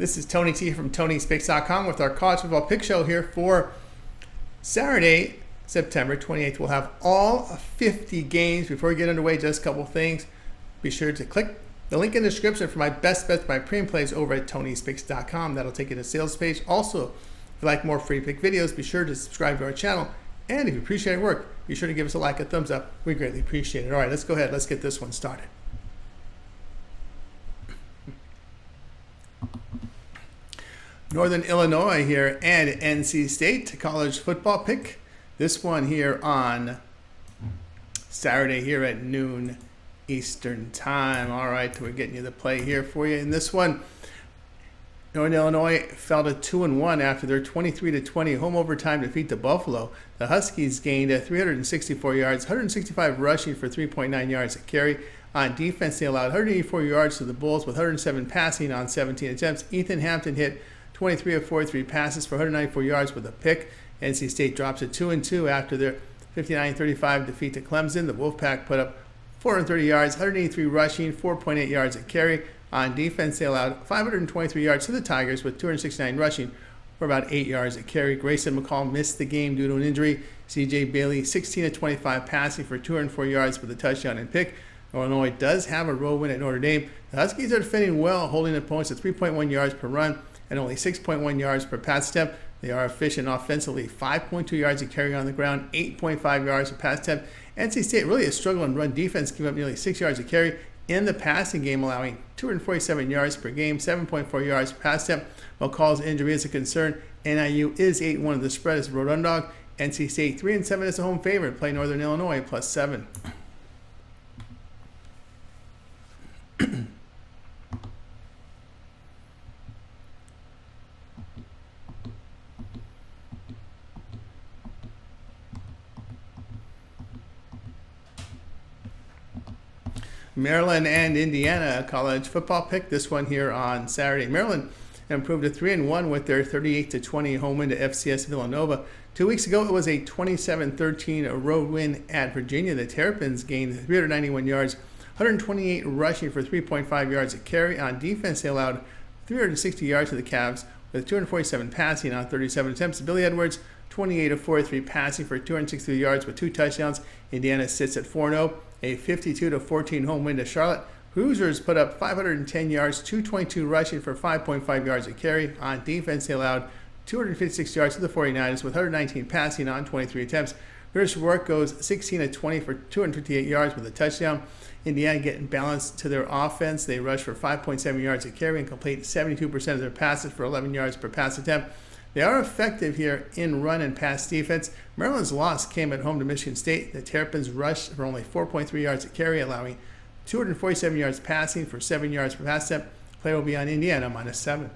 This is Tony T from TonySpicks.com with our college football pick show here for Saturday, September 28th. We'll have all 50 games. Before we get underway, just a couple things. Be sure to click the link in the description for my best bets, my premium plays over at TonySpicks.com. That'll take you to the sales page. Also, if you like more free pick videos, be sure to subscribe to our channel. And if you appreciate our work, be sure to give us a like, a thumbs up. We greatly appreciate it. All right, let's go ahead. Let's get this one started. Northern Illinois here and NC State college football pick. This one here on Saturday here at noon Eastern time. All right, we're getting you the play here for you. In this one, Northern Illinois fell to two and one after their 23 to 20 home overtime defeat to Buffalo. The Huskies gained 364 yards, 165 rushing for 3.9 yards a carry. On defense, they allowed 184 yards to the Bulls with 107 passing on 17 attempts. Ethan Hampton hit 23 of 43 passes for 194 yards with a pick. NC State drops to 2 and 2 after their 59-35 defeat to Clemson. The Wolfpack put up 430 yards, 183 rushing, 4.8 yards a carry. On defense, they allowed 523 yards to the Tigers with 269 rushing for about 8 yards a carry. Grayson McCall missed the game due to an injury. CJ Bailey 16 of 25 passing for 204 yards with a touchdown and pick. Illinois does have a road win at Notre Dame. The Huskies are defending well, holding opponents at 3.1 yards per run and only 6.1 yards per pass attempt. They are efficient offensively, 5.2 yards a carry on the ground, 8.5 yards per pass attempt. NC State really is struggling run defense, giving up nearly 6 yards a carry in the passing game, allowing 247 yards per game, 7.4 yards per pass attempt. McCall's injury is a concern. NIU is 8-1 of the spread as a road underdog. NC State 3 and 7 is a home favorite. Play Northern Illinois plus 7. Maryland and Indiana college football pick. This one here on Saturday. Maryland improved to 3 and 1 with their 38 to 20 home win to FCS Villanova. Two weeks ago, it was a 27 13 road win at Virginia. The Terrapins gained 391 yards, 128 rushing for 3.5 yards a carry. On defense, they allowed 360 yards to the Cavs with 247 passing on 37 attempts. Billy Edwards, 28 of 43 passing for 263 yards with two touchdowns. Indiana sits at 4 0 a 52 to 14 home win to Charlotte. Hoosiers put up 510 yards, 222 rushing for 5.5 yards a carry. On defense, they allowed 256 yards to the 49ers with 119 passing on 23 attempts. Kurtis Rourke goes 16 to 20 for 258 yards with a touchdown. Indiana getting balance to their offense. They rush for 5.7 yards a carry and complete 72% of their passes for 11 yards per pass attempt. They are effective here in run and pass defense. Maryland's loss came at home to Michigan State. The Terrapins rushed for only 4.3 yards a carry, allowing 247 yards passing for 7 yards per pass attempt. Play will be on Indiana minus 7.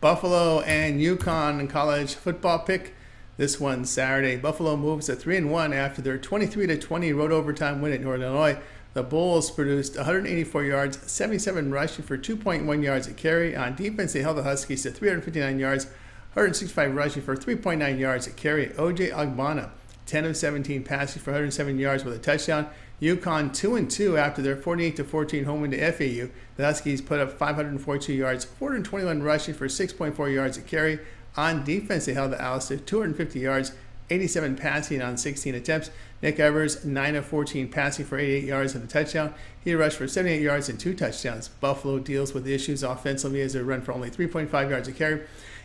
Buffalo and UConn college football pick. This one Saturday, Buffalo moves to 3 and 1 after their 23 to 20 road overtime win at Northern Illinois. The Bulls produced 184 yards, 77 rushing for 2.1 yards a carry. On defense, they held the Huskies to 359 yards, 165 rushing for 3.9 yards a carry. OJ Ogbonna, 10 of 17 passing for 107 yards with a touchdown. UConn 2 and 2 after their 48 to 14 home win to FAU. The Huskies put up 542 yards, 421 rushing for 6.4 yards a carry. On defense, they held the Owls to 250 yards, 87 passing on 16 attempts. Nick Evers, 9 of 14 passing for 88 yards and a touchdown. He rushed for 78 yards and two touchdowns. Buffalo deals with issues offensively as they run for only 3.5 yards a carry.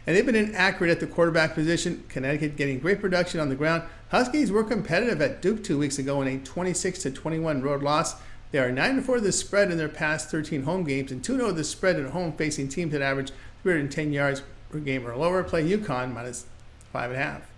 And they've been inaccurate at the quarterback position. Connecticut getting great production on the ground. Huskies were competitive at Duke two weeks ago in a 26 21 road loss. They are 9 4 the spread in their past 13 home games and 2 0 the spread at home facing teams that average 310 yards game or lower. Play UConn minus five and a half.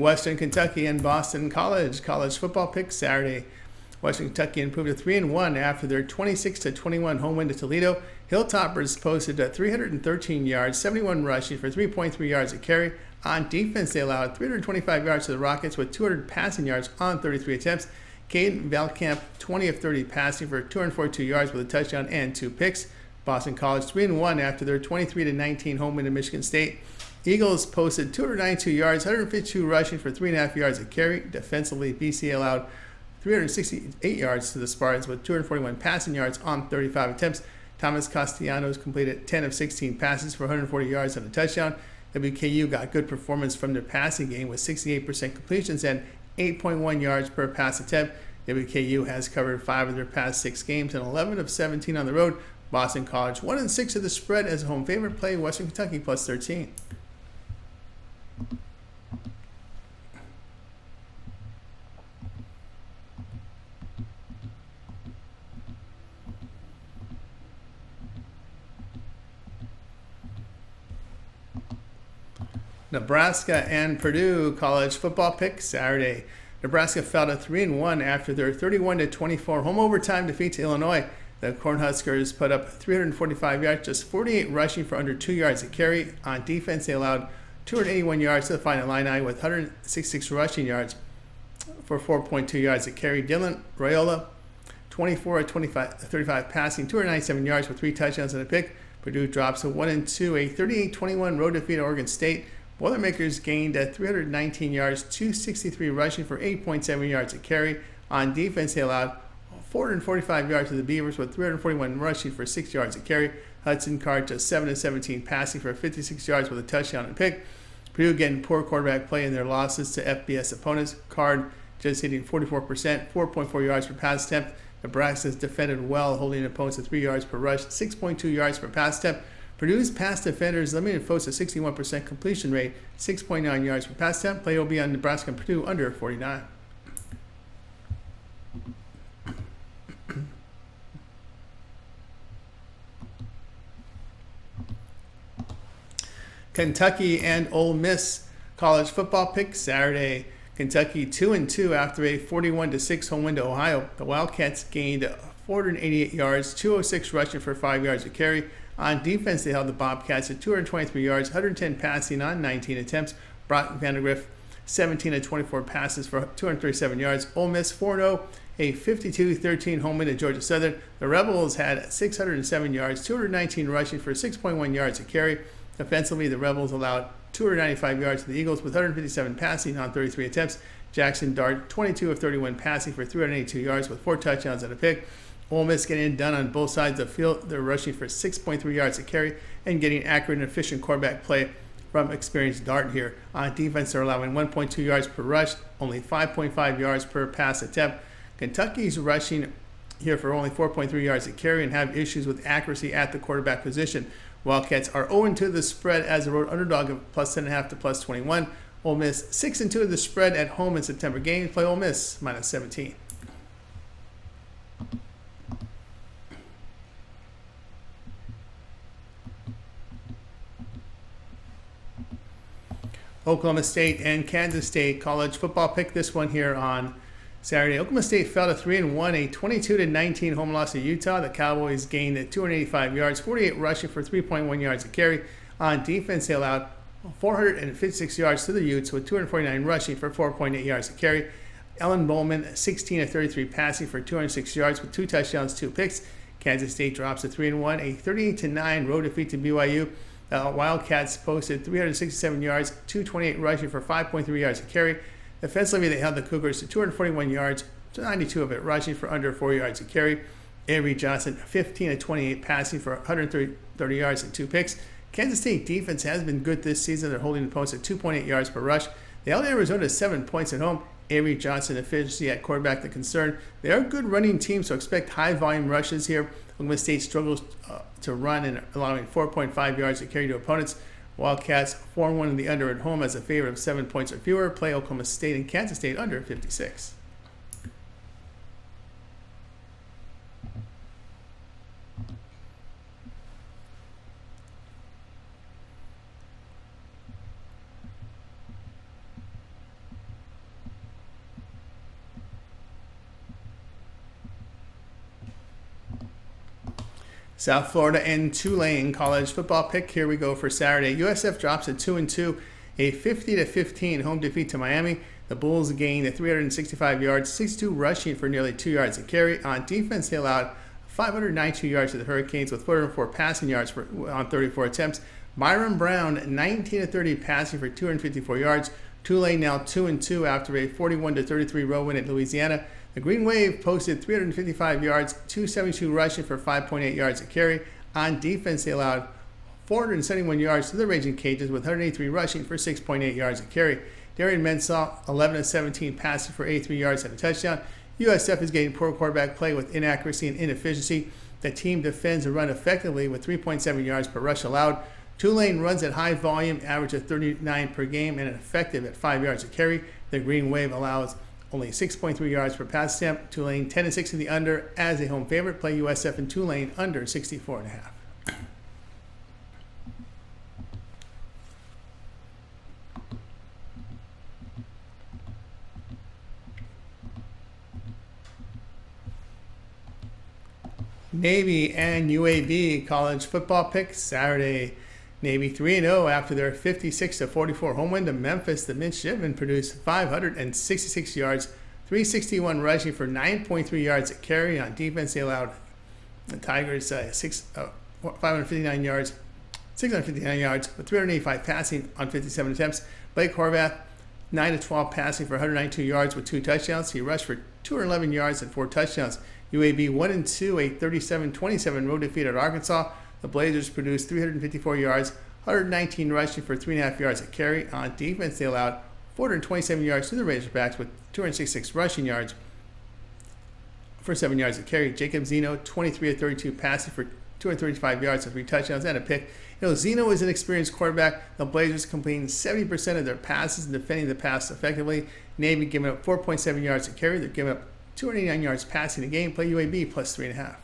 Western Kentucky and Boston College college football pick Saturday. Western Kentucky improved to 3 and 1 after their 26 to 21 home win to Toledo. Hilltoppers posted at 313 yards, 71 rushing for 3.3 yards a carry. On defense, they allowed 325 yards to the Rockets with 200 passing yards on 33 attempts. Caden Veltkamp, 20 of 30 passing for 242 yards with a touchdown and two picks. Boston College 3 and 1 after their 23 to 19 home win to Michigan State. Eagles posted 292 yards, 152 rushing for 3.5 yards a carry. Defensively, BC allowed 368 yards to the Spartans with 241 passing yards on 35 attempts. Thomas Castellanos completed 10 of 16 passes for 140 yards and a touchdown. WKU got good performance from their passing game with 68% completions and 8.1 yards per pass attempt. WKU has covered five of their past six games and 11 of 17 on the road. Boston College 1 and 6 of the spread as a home favorite play Western Kentucky plus 13. Nebraska and Purdue college football pick Saturday. Nebraska fell to 3 and 1 after their 31 to 24 home overtime defeat to Illinois. The Cornhuskers put up 345 yards, just 48 rushing for under 2 yards a carry. On defense, they allowed 281 yards to the Fighting Illini with 166 rushing yards for 4.2 yards a carry. Dylan Raiola, 24 25, 35 passing, 297 yards for three touchdowns and a pick. Purdue drops a 1 and 2, a 38 21 road defeat at Oregon State. Boilermakers gained at 319 yards, 263 rushing for 8.7 yards a carry. On defense, they allowed 445 yards to the Beavers with 341 rushing for 6 yards a carry. Hudson Card just 7 17 passing for 56 yards with a touchdown and pick. Purdue getting poor quarterback play in their losses to FBS opponents. Card just hitting 44%, 4.4 yards per pass attempt. Nebraska has defended well, holding opponents to 3 yards per rush, 6.2 yards per pass attempt. Purdue's pass defenders limited foes to 61% completion rate, 6.9 yards per pass attempt. Play will be on Nebraska and Purdue under 49. Kentucky and Ole Miss college football pick Saturday. Kentucky 2 and 2 after a 41 6 home win to Ohio. The Wildcats gained 488 yards, 206 rushing for 5 yards a carry. On defense, they held the Bobcats at 223 yards, 110 passing on 19 attempts. Brock Vandagriff 17 of 24 passes for 237 yards. Ole Miss 4 0, a 52 13 home win at Georgia Southern. The Rebels had 607 yards, 219 rushing for 6.1 yards a carry. Offensively, the Rebels allowed 295 yards to the Eagles with 157 passing on 33 attempts. Jackson Dart, 22 of 31 passing for 382 yards with four touchdowns and a pick. Ole Miss getting done on both sides of the field. They're rushing for 6.3 yards a carry and getting accurate and efficient quarterback play from experienced Dart here. On defense, they're allowing 1.2 yards per rush, only 5.5 yards per pass attempt. Kentucky's rushing here for only 4.3 yards a carry and have issues with accuracy at the quarterback position. Wildcats are 0 2 the spread as a road underdog of plus 10.5 to plus 21. Ole Miss 6 2 the spread at home in September games. Play Ole Miss minus 17. Oklahoma State and Kansas State college football pick this one here on Saturday. Oklahoma State fell to 3 and 1, a 22 to 19 home loss to Utah. The Cowboys gained 285 yards, 48 rushing for 3.1 yards a carry. On defense, they allowed 456 yards to the Utes with 249 rushing for 4.8 yards a carry. Alan Bowman, 16 of 33 passing for 206 yards with two touchdowns, two picks. Kansas State drops to 3 and 1, a 38 to 9 road defeat to BYU. Uh, Wildcats posted 367 yards, 228 rushing for 5.3 yards a carry. Defensively, they held the Cougars to 241 yards, 92 of it rushing for under 4 yards a carry. Avery Johnson, 15 of 28 passing for 130 yards and two picks. Kansas State defense has been good this season. They're holding the opponents at 2.8 yards per rush. They held Arizona to seven points at home. Avery Johnson efficiency at quarterback the concern. They are a good running team, so expect high volume rushes here. Oklahoma State struggles uh, to run and allowing 4.5 yards to carry to opponents. Wildcats 4 1 in the under at home as a favorite of 7 points or fewer. Play Oklahoma State and Kansas State under 56. South Florida and Tulane college football pick. Here we go for Saturday. USF drops at 2 and 2, a 50 to 15 home defeat to Miami. The Bulls gained 365 yards, 62 rushing for nearly 2 yards a carry. On defense, they allowed 592 yards to the Hurricanes with 404 passing yards for, on 34 attempts. Byrum Brown 19 to 30 passing for 254 yards. Tulane now 2 and 2 after a 41 to 33 road win at Louisiana. The Green Wave posted 355 yards, 272 rushing for 5.8 yards a carry. On defense, they allowed 471 yards to the Raging Cajuns with 183 rushing for 6.8 yards a carry. Darian Mensah, 11 of 17 passing for 83 yards and a touchdown. USF is getting poor quarterback play with inaccuracy and inefficiency. The team defends the run effectively with 3.7 yards per rush allowed. Tulane runs at high volume, average of 39 per game, and effective at 5 yards a carry. The Green Wave allows only 6.3 yards per pass attempt. Tulane 10 and 6 in the under as a home favorite. Play USF and Tulane under 64 and a half. Navy and UAB college football pick Saturday. Navy 3 0 after their 56 44 home win to Memphis. The midshipmen produced 566 yards, 361 rushing for 9.3 yards at carry. On defense, they allowed the Tigers uh, six, uh, 559 yards, 659 yards, with 385 passing on 57 attempts. Blake Horvath, 9 to 12 passing for 192 yards with two touchdowns. He rushed for 211 yards and four touchdowns. UAB 1 and 2, a 37 27 road defeat at Arkansas. The Blazers produced 354 yards, 119 rushing for 3.5 yards at carry. On defense, they allowed 427 yards to the Razorbacks with 266 rushing yards for 7 yards at carry. Jacob Zeno, 23 of 32 passing for 235 yards and three touchdowns and a pick. You know, Zeno is an experienced quarterback. The Blazers completing 70% of their passes and defending the pass effectively. Navy giving up 4.7 yards to carry. They're giving up 289 yards passing a game. Play UAB plus 3.5.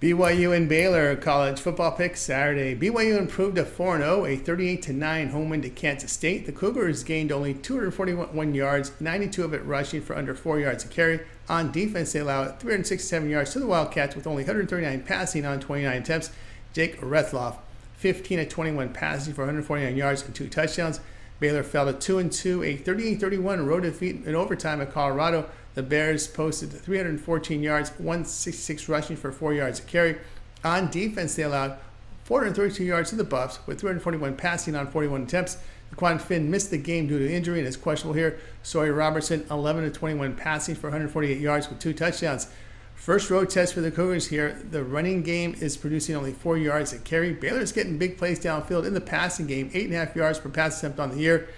BYU and Baylor college football pick Saturday. BYU improved to 4 0, a 38 9 home win to Kansas State. The Cougars gained only 241 yards, 92 of it rushing for under 4 yards a carry. On defense, they allowed 367 yards to the Wildcats with only 139 passing on 29 attempts. Jake Retzlaff, 15 at 21 passing for 149 yards and two touchdowns. Baylor fell to 2 2, a 38 31 road defeat in overtime at Colorado. The Bears posted 314 yards, 166 rushing for 4 yards a carry. On defense, they allowed 432 yards to the Buffs with 341 passing on 41 attempts. Quan Finn missed the game due to injury and is questionable here. Sawyer Robertson, 11 to 21 passing for 148 yards with two touchdowns. First road test for the Cougars here. The running game is producing only four yards a carry. Baylor's getting big plays downfield in the passing game, eight and a half yards per pass attempt on the year.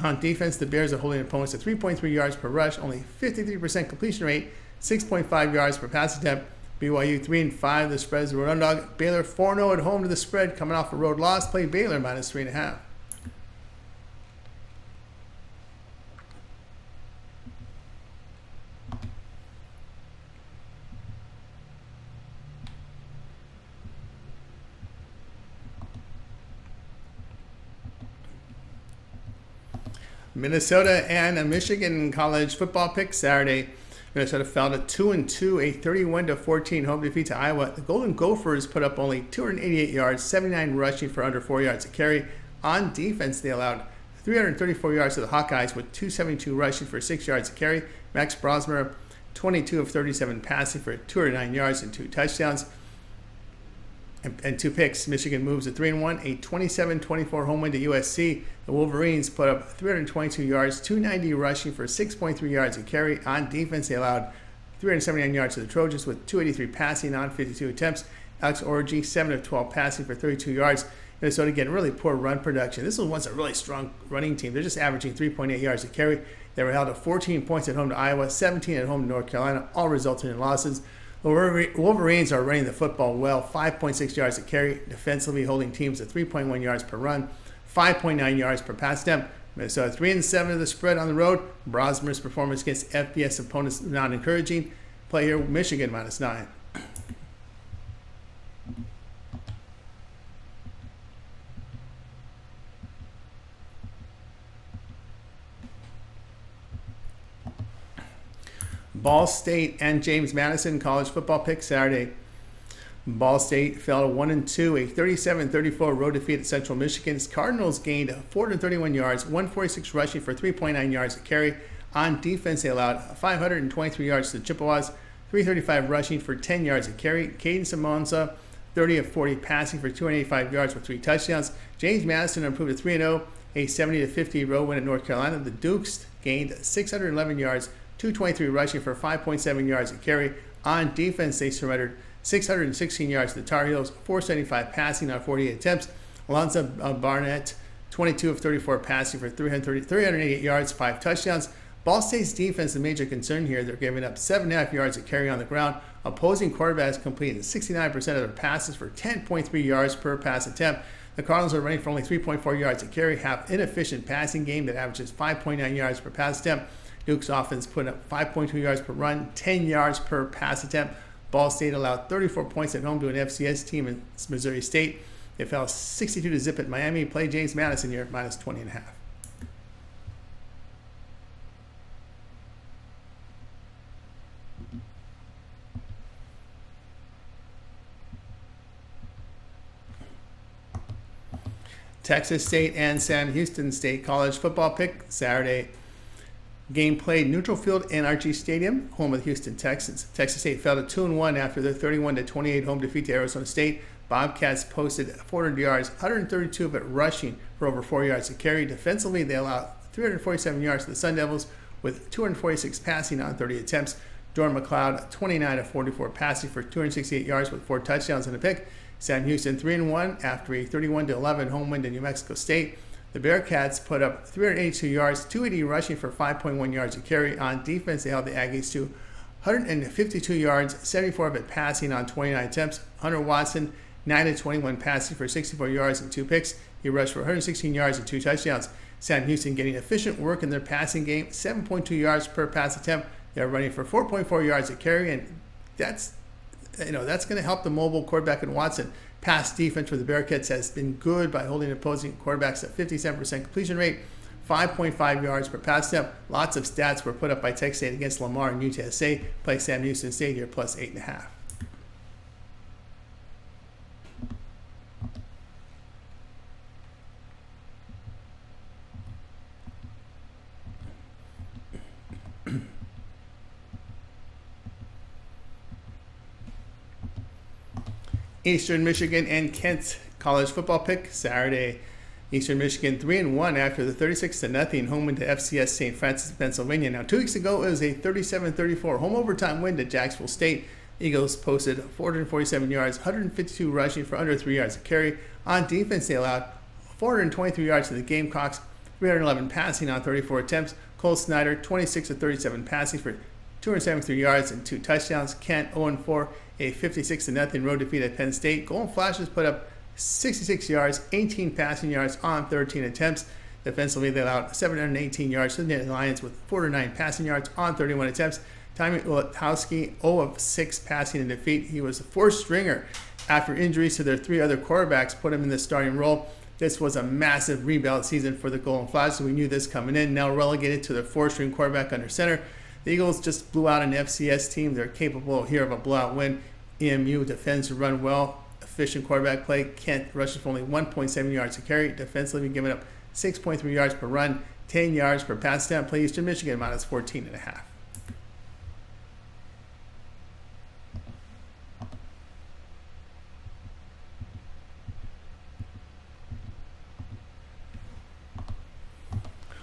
On defense, the Bears are holding opponents to 3.3 yards per rush, only 53% completion rate, 6.5 yards per pass attempt. BYU 3 and 5. The spread is the road underdog. Baylor 4 0 at home to the spread, coming off a road loss. Play Baylor minus 3.5. Minnesota and a Michigan college football pick Saturday. Minnesota fell to 2 and 2, a 31 to 14 home defeat to Iowa. The Golden Gophers put up only 288 yards, 79 rushing for under 4 yards a carry. On defense, they allowed 334 yards to the Hawkeyes with 272 rushing for 6 yards a carry. Max Brosmer, 22 of 37 passing for 209 yards and 2 touchdowns and, and two picks. Michigan moves to 3 and 1, a 27 24 home win to USC. The Wolverines put up 322 yards, 290 rushing for 6.3 yards a carry. On defense, they allowed 379 yards to the Trojans with 283 passing on 52 attempts. Alex Orji, 7 of 12 passing for 32 yards. Minnesota getting really poor run production. This was once a really strong running team. They're just averaging 3.8 yards a carry. They were held to 14 points at home to Iowa, 17 at home to North Carolina, all resulting in losses. Wolverines are running the football well, 5.6 yards a carry, defensively holding teams at 3.1 yards per run, 5.9 yards per pass attempt. Minnesota 3 and 7 of the spread on the road. Brosmer's performance against FBS opponents not encouraging. Play here, Michigan minus 9. Ball State and James Madison college football pick Saturday. Ball State fell to 1 and 2, a 37 34 road defeat at Central Michigan's Cardinals gained 431 yards, 146 rushing for 3.9 yards a carry. On defense, they allowed 523 yards to the Chippewas, 335 rushing for 10 yards a carry. Kadin Semonza, 30 of 40 passing for 285 yards with three touchdowns. James Madison improved to 3 0, a 70 50 road win at North Carolina. The Dukes gained 611 yards, 223 rushing for 5.7 yards a carry. On defense, they surrendered 616 yards to the Tar Heels, 475 passing on 48 attempts. Alonzo uh, Barnett, 22 of 34 passing for 388 yards, five touchdowns. Ball State's defense, a major concern here. They're giving up 7.5 yards of carry on the ground. Opposing quarterbacks completing 69% of their passes for 10.3 yards per pass attempt. The Cardinals are running for only 3.4 yards a carry, half inefficient passing game that averages 5.9 yards per pass attempt. Duke's offense put up 5.2 yards per run, 10 yards per pass attempt. Ball State allowed 34 points at home to an FCS team in Missouri State. It fell 62 to zip at Miami. Play James Madison here minus 20 and a half. Texas State and Sam Houston State College football pick Saturday Game played neutral field NRG Stadium, home of the Houston Texans. Texas State fell to 2 1 after their 31 28 home defeat to Arizona State. Bobcats posted 400 yards, 132 of it rushing for over 4 yards to carry. Defensively, they allowed 347 yards to the Sun Devils with 246 passing on 30 attempts. Jordan McCloud, 29 of 44 passing for 268 yards with 4 touchdowns and a pick. Sam Houston 3 1 after a 31 11 home win to New Mexico State. The Bearkats put up 382 yards, 280 rushing for 5.1 yards a carry. On defense, they held the Aggies to 152 yards, 74 of it passing on 29 attempts. Hunter Watson, 9 to 21 passing for 64 yards and two picks. He rushed for 116 yards and two touchdowns. Sam Houston getting efficient work in their passing game, 7.2 yards per pass attempt. They're running for 4.4 yards a carry, and that's you know that's going to help the mobile quarterback in Watson pass defense for the Bearkats has been good by holding opposing quarterbacks at 57% completion rate, 5.5 yards per pass step. Lots of stats were put up by Texas State against Lamar and UTSA. Play Sam Houston here plus 8.5. Eastern Michigan and Kent college football pick Saturday. Eastern Michigan 3 and 1 after the 36 to nothing home win to FCS St. Francis, Pennsylvania. Now, two weeks ago, it was a 37 34 home overtime win to Jacksonville State. Eagles posted 447 yards, 152 rushing for under 3 yards of carry. On defense, they allowed 423 yards to the Gamecocks, 311 passing on 34 attempts. Cole Snyder, 26 to 37 passing for 273 yards and two touchdowns. Kent 0 4 a 56 0 road defeat at Penn State. Golden Flashes put up 66 yards, 18 passing yards on 13 attempts. Defensively, they allowed 718 yards to the Lions with 49 passing yards on 31 attempts. Tommy Ulatowski, 0 of 6 passing in defeat. He was a fourth stringer after injuries to their three other quarterbacks put him in the starting role. This was a massive rebuild season for the Golden Flashes. We knew this coming in. Now relegated to their fourth string quarterback under center. The Eagles just blew out an FCS team. They're capable here of a blowout win. EMU defends to run well, efficient quarterback play. Kent rushes for only 1.7 yards to carry. Defensively giving up 6.3 yards per run, 10 yards per pass down. Play Eastern Michigan minus 14 and a half.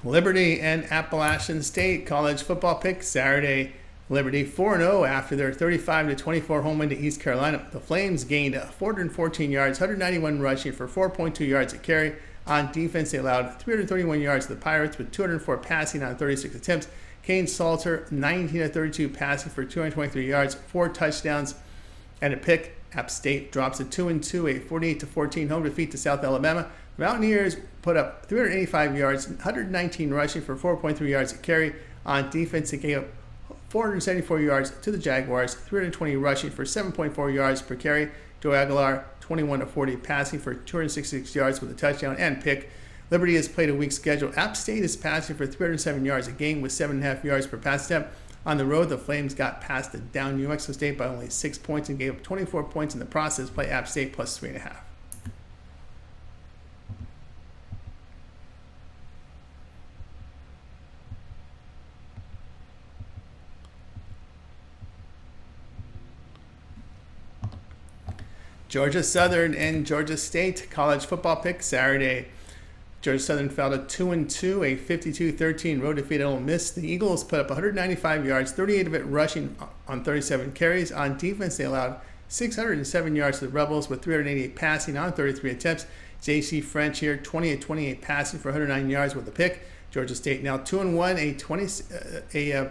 Liberty and Appalachian State college football pick Saturday. Liberty 4 0 after their 35 24 home win to East Carolina. The Flames gained 414 yards, 191 rushing for 4.2 yards a carry. On defense, they allowed 331 yards to the Pirates with 204 passing on 36 attempts. Kane Salter 19 32 passing for 223 yards, four touchdowns, and a pick. App State drops a 2 2, a 48 14 home defeat to South Alabama. The Mountaineers put up 385 yards, 119 rushing for 4.3 yards a carry. On defense, they gave up 474 yards to the Jaguars, 320 rushing for 7.4 yards per carry. Joe Aguilar, 21 to 40 passing for 266 yards with a touchdown and pick. Liberty has played a weak schedule. App State is passing for 307 yards a game with 7.5 yards per pass attempt. On the road, the Flames got past the down New Mexico State by only six points and gave up 24 points in the process. Play App State plus 3.5. Georgia Southern and Georgia State college football pick Saturday. Georgia Southern fell to 2 and 2, a 52 13 road defeat at Ole Miss. The Eagles put up 195 yards, 38 of it rushing on 37 carries. On defense, they allowed 607 yards to the Rebels with 388 passing on 33 attempts. J.C. French here, 20 of 28 passing for 109 yards with a pick. Georgia State now 2 and 1, a 20 uh, a uh,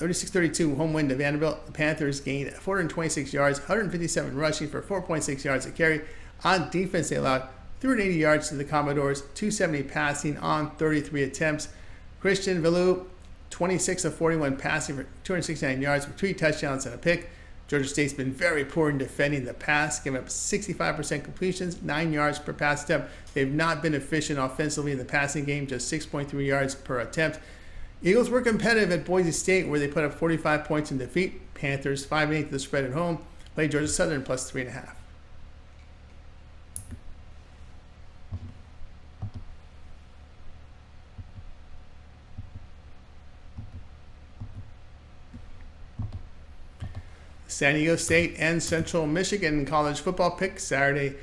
36-32 home win to Vanderbilt. The Panthers gained 426 yards, 157 rushing for 4.6 yards a carry. On defense, they allowed 380 yards to the Commodores, 270 passing on 33 attempts. Christian Veilleux, 26 of 41 passing for 269 yards with three touchdowns and a pick. Georgia State's been very poor in defending the pass, giving up 65% completions, 9 yards per pass attempt. They've not been efficient offensively in the passing game, just 6.3 yards per attempt. Eagles were competitive at Boise State, where they put up 45 points in defeat. Panthers 5 8 to the spread at home. Played Georgia Southern plus 3.5. San Diego State and Central Michigan college football pick Saturday.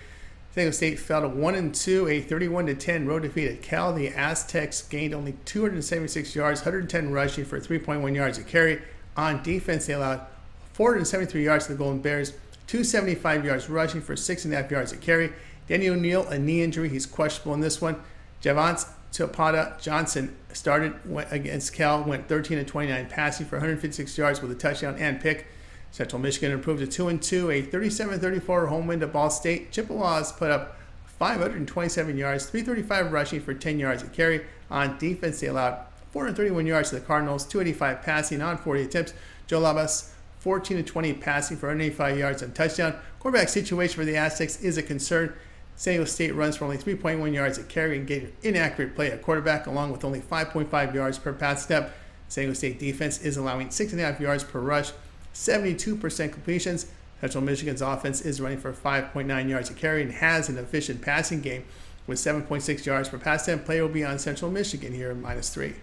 San Diego State fell to 1 and 2, a 31 to 10 road defeat at Cal. The Aztecs gained only 276 yards, 110 rushing for 3.1 yards a carry. On defense, they allowed 473 yards to the Golden Bears, 275 yards rushing for 6.5 yards a carry. Danny O'Neil, a knee injury, he's questionable in this one. Javance Tupou'ata Johnson started against Cal, went 13 to 29 passing for 156 yards with a touchdown and pick. Central Michigan improved to 2 and 2, a 37 34 home win to Ball State. Chippewas put up 527 yards, 335 rushing for 10 yards a carry. On defense, they allowed 431 yards to the Cardinals, 285 passing on 40 attempts. Joe Labas, 14 to 20 passing for 185 yards and touchdown. Quarterback situation for the Aztecs is a concern. San Diego State runs for only 3.1 yards a carry and gave an inaccurate play at quarterback, along with only 5.5 yards per pass step. San Diego State defense is allowing 6.5 yards per rush 72% completions. Central Michigan's offense is running for 5.9 yards a carry and has an efficient passing game with 7.6 yards per pass attempt. Play will be on Central Michigan here minus three.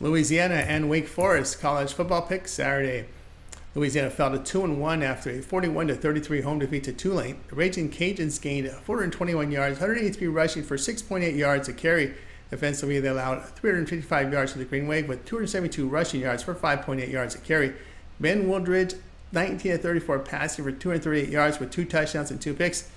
Louisiana and Wake Forest college football pick Saturday. Louisiana fell to 2 and 1 after a 41 33 home defeat to Tulane. The Raging Cajuns gained 421 yards, 183 rushing for 6.8 yards a carry. Defensively, they allowed 355 yards to the Green Wave with 272 rushing yards for 5.8 yards a carry. Ben Wooldridge, 19 34 passing for 238 yards with two touchdowns and two picks.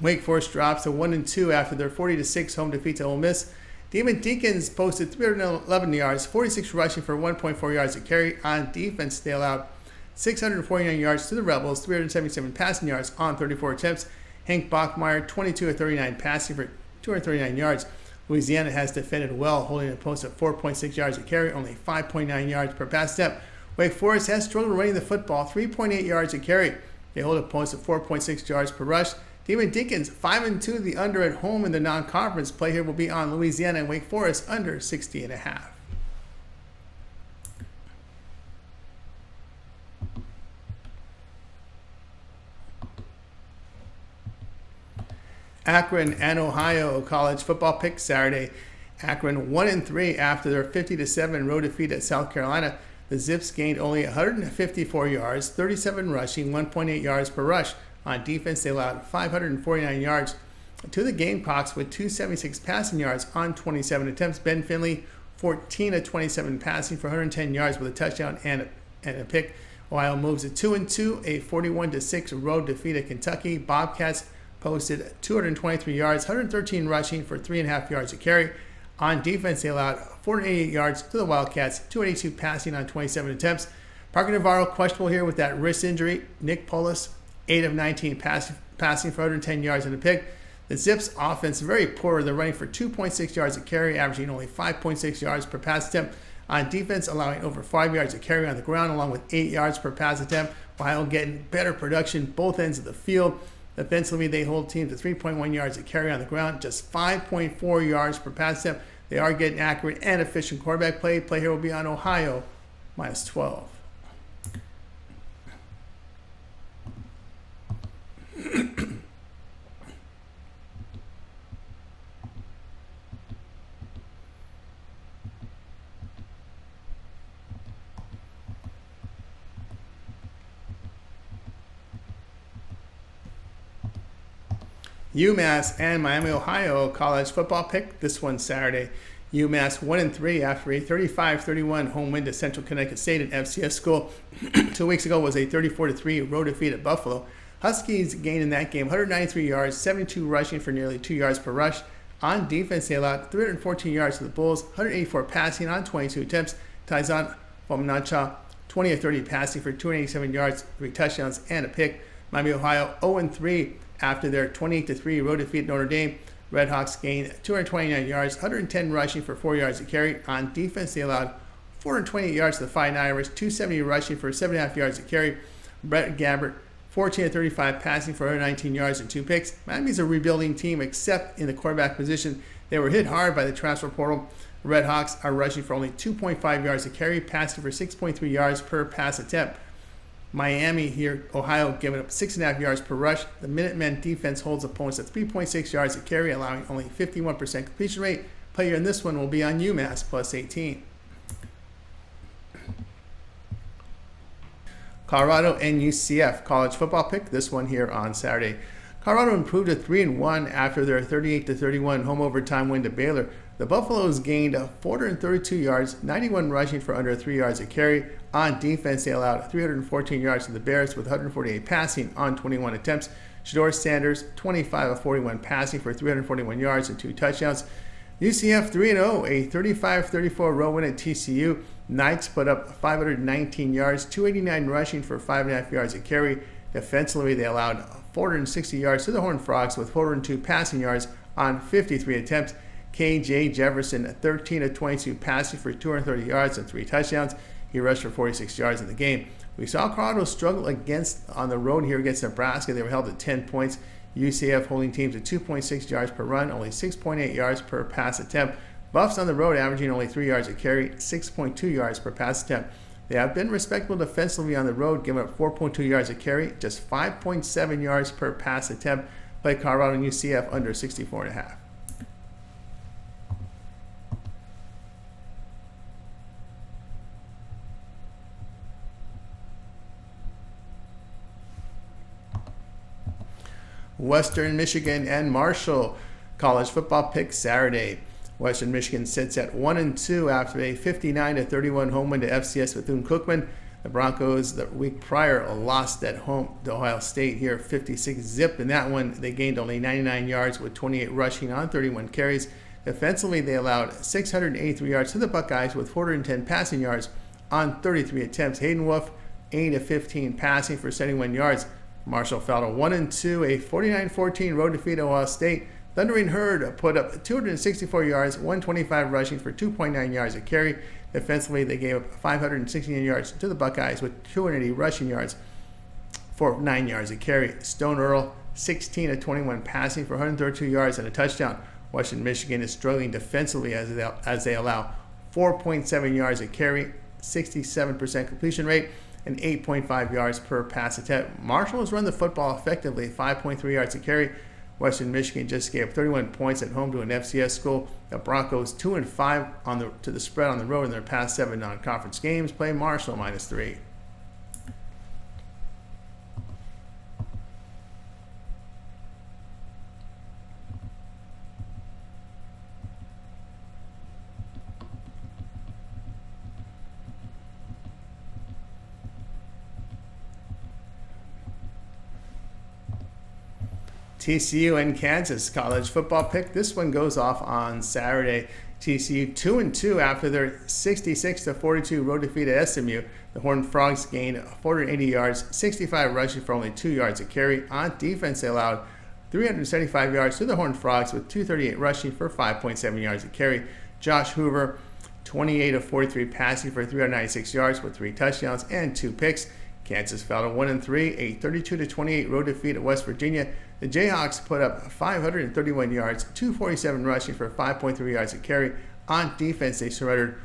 Wake Forest drops to 1 and 2 after their 40 6 home defeat to Ole Miss. Demon Deacons posted 311 yards, 46 rushing for 1.4 yards a carry. On defense, they allowed 649 yards to the Rebels, 377 passing yards on 34 attempts. Hank Bachmeier, 22 of 39 passing for 239 yards. Louisiana has defended well, holding a post at 4.6 yards a carry, only 5.9 yards per pass step. Wake Forest has struggled running the football, 3.8 yards a carry. They hold a post at 4.6 yards per rush. Demon Deacons, 5 and 2, the under at home in the non conference play here will be on Louisiana and Wake Forest under 60 and a half. Akron and Ohio college football pick Saturday. Akron 1 and 3 after their 50 to 7 road defeat at South Carolina. The Zips gained only 154 yards, 37 rushing, 1.8 yards per rush. On defense, they allowed 549 yards to the Gamecocks with 276 passing yards on 27 attempts. Ben Finley, 14 of 27 passing for 110 yards with a touchdown and a, and a pick. Ohio moves to 2 and 2, a 41 to 6 road defeat at Kentucky. Bobcats posted 223 yards, 113 rushing for 3.5 yards a carry. On defense, they allowed 488 yards to the Wildcats, 282 passing on 27 attempts. Parker Navarro questionable here with that wrist injury. Nick Polis 8 of 19 pass, passing for 110 yards and a pick. The Zips offense very poor. They're running for 2.6 yards a carry, averaging only 5.6 yards per pass attempt. On defense, allowing over 5 yards a carry on the ground, along with 8 yards per pass attempt, while getting better production both ends of the field. Defensively, they hold teams to 3.1 yards a carry on the ground, just 5.4 yards per pass attempt. They are getting accurate and efficient quarterback play. Play here will be on Ohio, minus 12. UMass and Miami, Ohio college football pick. This one Saturday. UMass 1 and 3 after a 35 31 home win to Central Connecticut State at FCS school. Two weeks ago was a 34 3 road defeat at Buffalo. Huskies gained in that game 193 yards, 72 rushing for nearly 2 yards per rush. On defense, they allowed 314 yards to the Bulls, 184 passing on 22 attempts. Taisun Phommachanh 20 of 30 passing for 287 yards, 3 touchdowns, and a pick. Miami, Ohio 0 3 after their 28 3 road defeat at Notre Dame. Redhawks gained 229 yards, 110 rushing for 4 yards a carry. On defense, they allowed 428 yards to the Fighting Irish, 270 rushing for 7.5 yards a carry. Brett Gabbert, 14 35 passing for 119 yards and 2 picks. Miami's a rebuilding team, except in the quarterback position. They were hit hard by the transfer portal. Redhawks are rushing for only 2.5 yards a carry, passing for 6.3 yards per pass attempt. Miami here, Ohio, giving up six and a half yards per rush. The Minutemen defense holds opponents at 3.6 yards a carry, allowing only 51% completion rate. Player in this one will be on UMass plus 18. Colorado and UCF college football pick. This one here on Saturday. Colorado improved to 3 and 1 after their 38 31 home overtime win to Baylor. The Buffaloes gained 432 yards, 91 rushing for under 3 yards a carry. On defense, they allowed 314 yards to the Bears with 148 passing on 21 attempts. Shedeur Sanders, 25 of 41 passing for 341 yards and two touchdowns. UCF 3 0, a 35 34 road win at TCU. Knights put up 519 yards, 289 rushing for 5.5 yards a carry. Defensively, they allowed 460 yards to the Horned Frogs with 402 passing yards on 53 attempts. KJ Jefferson, 13 of 22 passing for 230 yards and three touchdowns. He rushed for 46 yards in the game. We saw Colorado struggle against on the road here against Nebraska. They were held at 10 points. UCF holding teams at 2.6 yards per run, only 6.8 yards per pass attempt. Buffs on the road averaging only 3 yards a carry, 6.2 yards per pass attempt. They have been respectable defensively on the road, giving up 4.2 yards a carry, just 5.7 yards per pass attempt. Play Colorado and UCF under 64.5. Western Michigan and Marshall college football pick Saturday. Western Michigan sits at 1 and 2 after a 59 to 31 home win to FCS Bethune Cookman. The Broncos the week prior lost at home to Ohio State here 56 zip. In that one, they gained only 99 yards with 28 rushing on 31 carries. Defensively, they allowed 683 yards to the Buckeyes with 410 passing yards on 33 attempts. Hayden Wolff, 8 of 15 passing for 71 yards. Marshall fell to 1 and 2, a 49 14 road defeat at Ohio State. Thundering Herd put up 264 yards, 125 rushing for 2.9 yards a carry. Defensively, they gave up 516 yards to the Buckeyes with 280 rushing yards for 9 yards a carry. Stone Earle, 16 of 21 passing for 132 yards and a touchdown. Western Michigan is struggling defensively as they, as they allow 4.7 yards a carry, 67% completion rate and 8.5 yards per pass attempt. Marshall has run the football effectively, 5.3 yards a carry. Western Michigan just gave 31 points at home to an FCS school. The Broncos 2 and 5 on the to the spread on the road in their past seven non-conference games. Play Marshall minus three. TCU and Kansas college football pick. This one goes off on Saturday. TCU 2 and 2 after their 66 to 42 road defeat at SMU. The Horned Frogs gained 480 yards, 65 rushing for only 2 yards a carry. On defense, they allowed 375 yards to the Horned Frogs with 238 rushing for 5.7 yards a carry. Josh Hoover, 28 of 43 passing for 396 yards with three touchdowns and two picks. Kansas fell to 1 and 3, a 32 to 28 road defeat at West Virginia. The Jayhawks put up 531 yards, 247 rushing for 5.3 yards a carry. On defense, they surrendered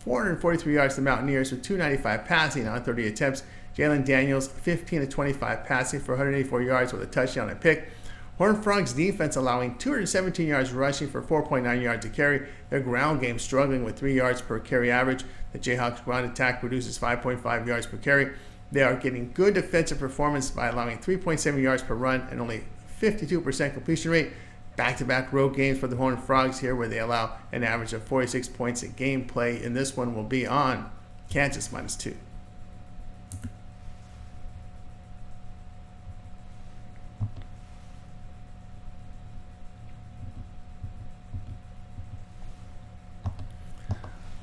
443 yards to the Mountaineers with 295 passing on 30 attempts. Jalon Daniels, 15 to 25 passing for 184 yards with a touchdown and pick. Horned Frogs defense allowing 217 yards rushing for 4.9 yards a carry. Their ground game struggling with 3 yards per carry average. The Jayhawks ground attack produces 5.5 yards per carry. They are getting good defensive performance by allowing 3.7 yards per run and only 52% completion rate. Back to back road games for the Horned Frogs here, where they allow an average of 46 points a game play. And this one will be on Kansas minus two.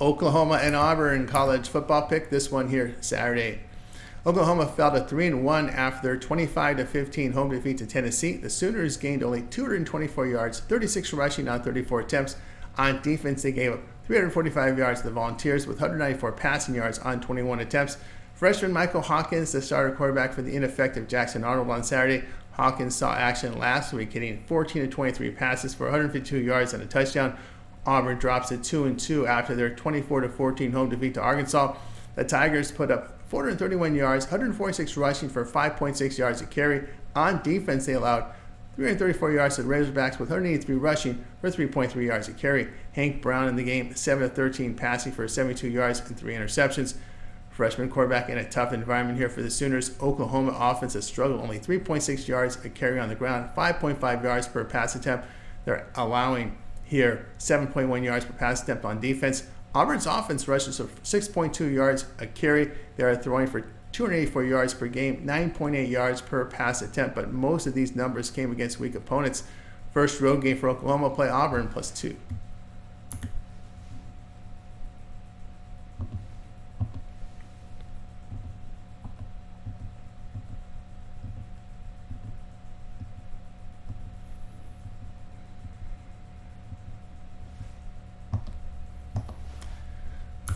Oklahoma and Auburn college football pick. This one here Saturday. Oklahoma fell to 3 and 1 after their 25 to 15 home defeat to Tennessee. The Sooners gained only 224 yards, 36 rushing on 34 attempts. On defense, they gave up 345 yards to the Volunteers with 194 passing yards on 21 attempts. Freshman Michael Hawkins, the starter quarterback for the ineffective Jackson Arnold on Saturday. Hawkins saw action last week, hitting 14 to 23 passes for 152 yards and a touchdown. Auburn drops to 2 and 2 after their 24 to 14 home defeat to Arkansas. The Tigers put up 431 yards, 146 rushing for 5.6 yards a carry. On defense, they allowed 334 yards to the Razorbacks with 183 rushing for 3.3 yards a carry. Hank Brown in the game, 7 of 13 passing for 72 yards and 3 interceptions. Freshman quarterback in a tough environment here for the Sooners. Oklahoma offense has struggled, only 3.6 yards a carry on the ground, 5.5 yards per pass attempt. They're allowing here 7.1 yards per pass attempt on defense. Auburn's offense rushes for 6.2 yards a carry. They are throwing for 284 yards per game, 9.8 yards per pass attempt, but most of these numbers came against weak opponents. First road game for Oklahoma play Auburn plus two.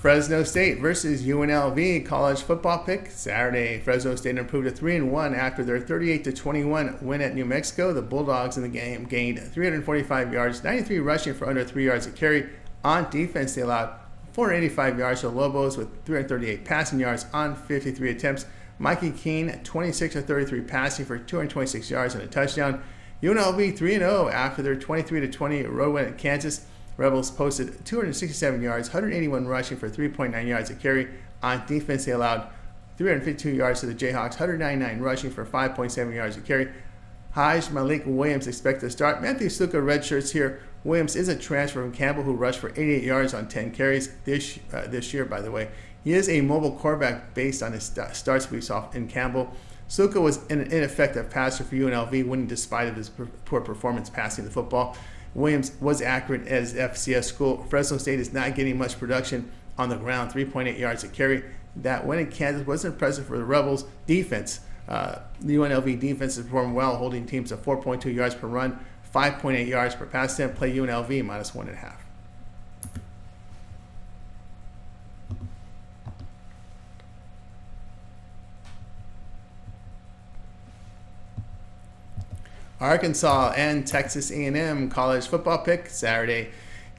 Fresno State versus UNLV college football pick Saturday. Fresno State improved to 3 and 1 after their 38 to 21 win at New Mexico. The Bulldogs in the game gained 345 yards, 93 rushing for under 3 yards a carry. On defense, they allowed 485 yards to Lobos with 338 passing yards on 53 attempts. Mikey Keene, 26 of 33 passing for 226 yards and a touchdown. UNLV 3 0 after their 23 20 road win at Kansas. Rebels posted 267 yards, 181 rushing for 3.9 yards a carry. On defense, they allowed 352 yards to the Jayhawks, 199 rushing for 5.7 yards a carry. Hajj Malik Williams expected to start. Matthew Sluka redshirts here. Williams is a transfer from Campbell who rushed for 88 yards on 10 carries this uh, this year, by the way. He is a mobile quarterback based on his starts we saw in Campbell. Sluka was an ineffective passer for UNLV, winning despite of his poor performance passing the football. Williams was accurate as FCS school. Fresno State is not getting much production on the ground, 3.8 yards a carry. That win in Kansas was impressive for the Rebels defense. Uh, the UNLV defense has performed well, holding teams to 4.2 yards per run, 5.8 yards per pass attempt. Play UNLV minus one and a half. Arkansas and Texas A&M college football pick Saturday.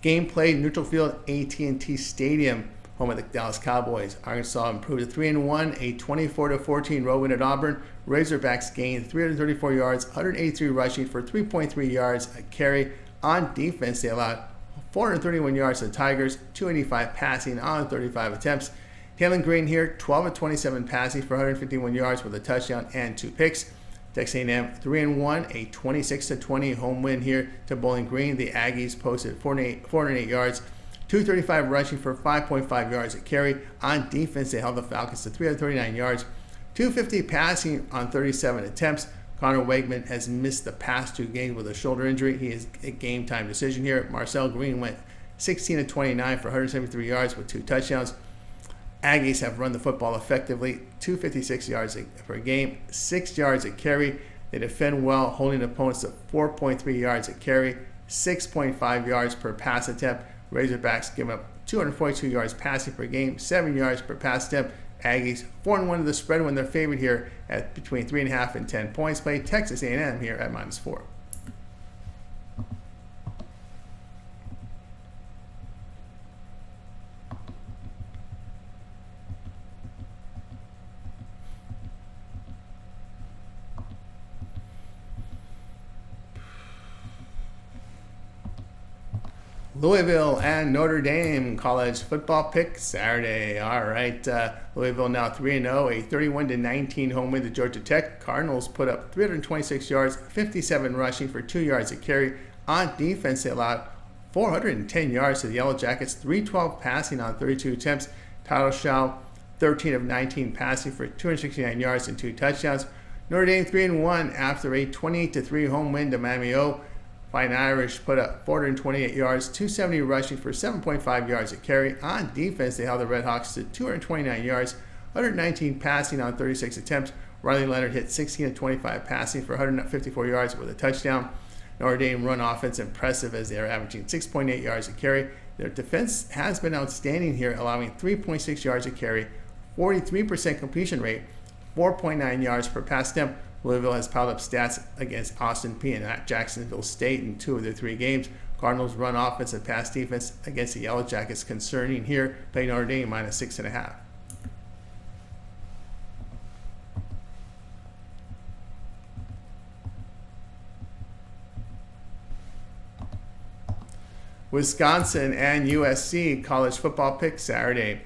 Game played neutral field AT&T Stadium, home of the Dallas Cowboys. Arkansas improved to 3 and 1, a 24 to 14 road win at Auburn. Razorbacks gained 334 yards, 183 rushing for 3.3 yards a carry. On defense, they allowed 431 yards to the Tigers, 285 passing on 35 attempts. Taylen Green here, 12 of 27 passing for 151 yards with a touchdown and two picks. Texas A&M 3 and 1, a 26 to 20 home win here to Bowling Green. The Aggies posted 408, 408 yards, 235 rushing for 5.5 yards a carry. On defense, they held the Falcons to 339 yards, 250 passing on 37 attempts. Conner Weigman has missed the past two games with a shoulder injury. He is a game time decision here. Marcel Green went 16 to 29 for 173 yards with two touchdowns. Aggies have run the football effectively, 256 yards per game, six yards a carry. They defend well, holding opponents to 4.3 yards a carry, 6.5 yards per pass attempt. Razorbacks give up 242 yards passing per game, 7 yards per pass attempt. Aggies 4 and 1 of the spread when they're favored here at between 3.5 and 10 points. Play Texas A&M here at minus 4. Louisville and Notre Dame college football pick Saturday. All right, uh, Louisville now 3 0, a 31 19 home win to Georgia Tech. Cardinals put up 326 yards, 57 rushing for 2 yards a carry. On defense, they allowed 410 yards to the Yellow Jackets, 312 passing on 32 attempts. Tyler Shough, 13 of 19 passing for 269 yards and 2 touchdowns. Notre Dame 3 1 after a 28 3 home win to Miami O. Fighting Irish put up 428 yards, 270 rushing for 7.5 yards a carry. On defense, they held the Redhawks to 229 yards, 119 passing on 36 attempts. Riley Leonard hit 16 of 25 passing for 154 yards with a touchdown. Notre Dame run offense impressive as they are averaging 6.8 yards a carry. Their defense has been outstanding here, allowing 3.6 yards a carry, 43% completion rate, 4.9 yards per pass attempt, Louisville has piled up stats against Austin Peay and Jacksonville State in two of their three games. Cardinals run offense and pass defense against the Yellow Jackets concerning here, playing Notre Dame minus six and a half. Wisconsin and USC college football pick Saturday.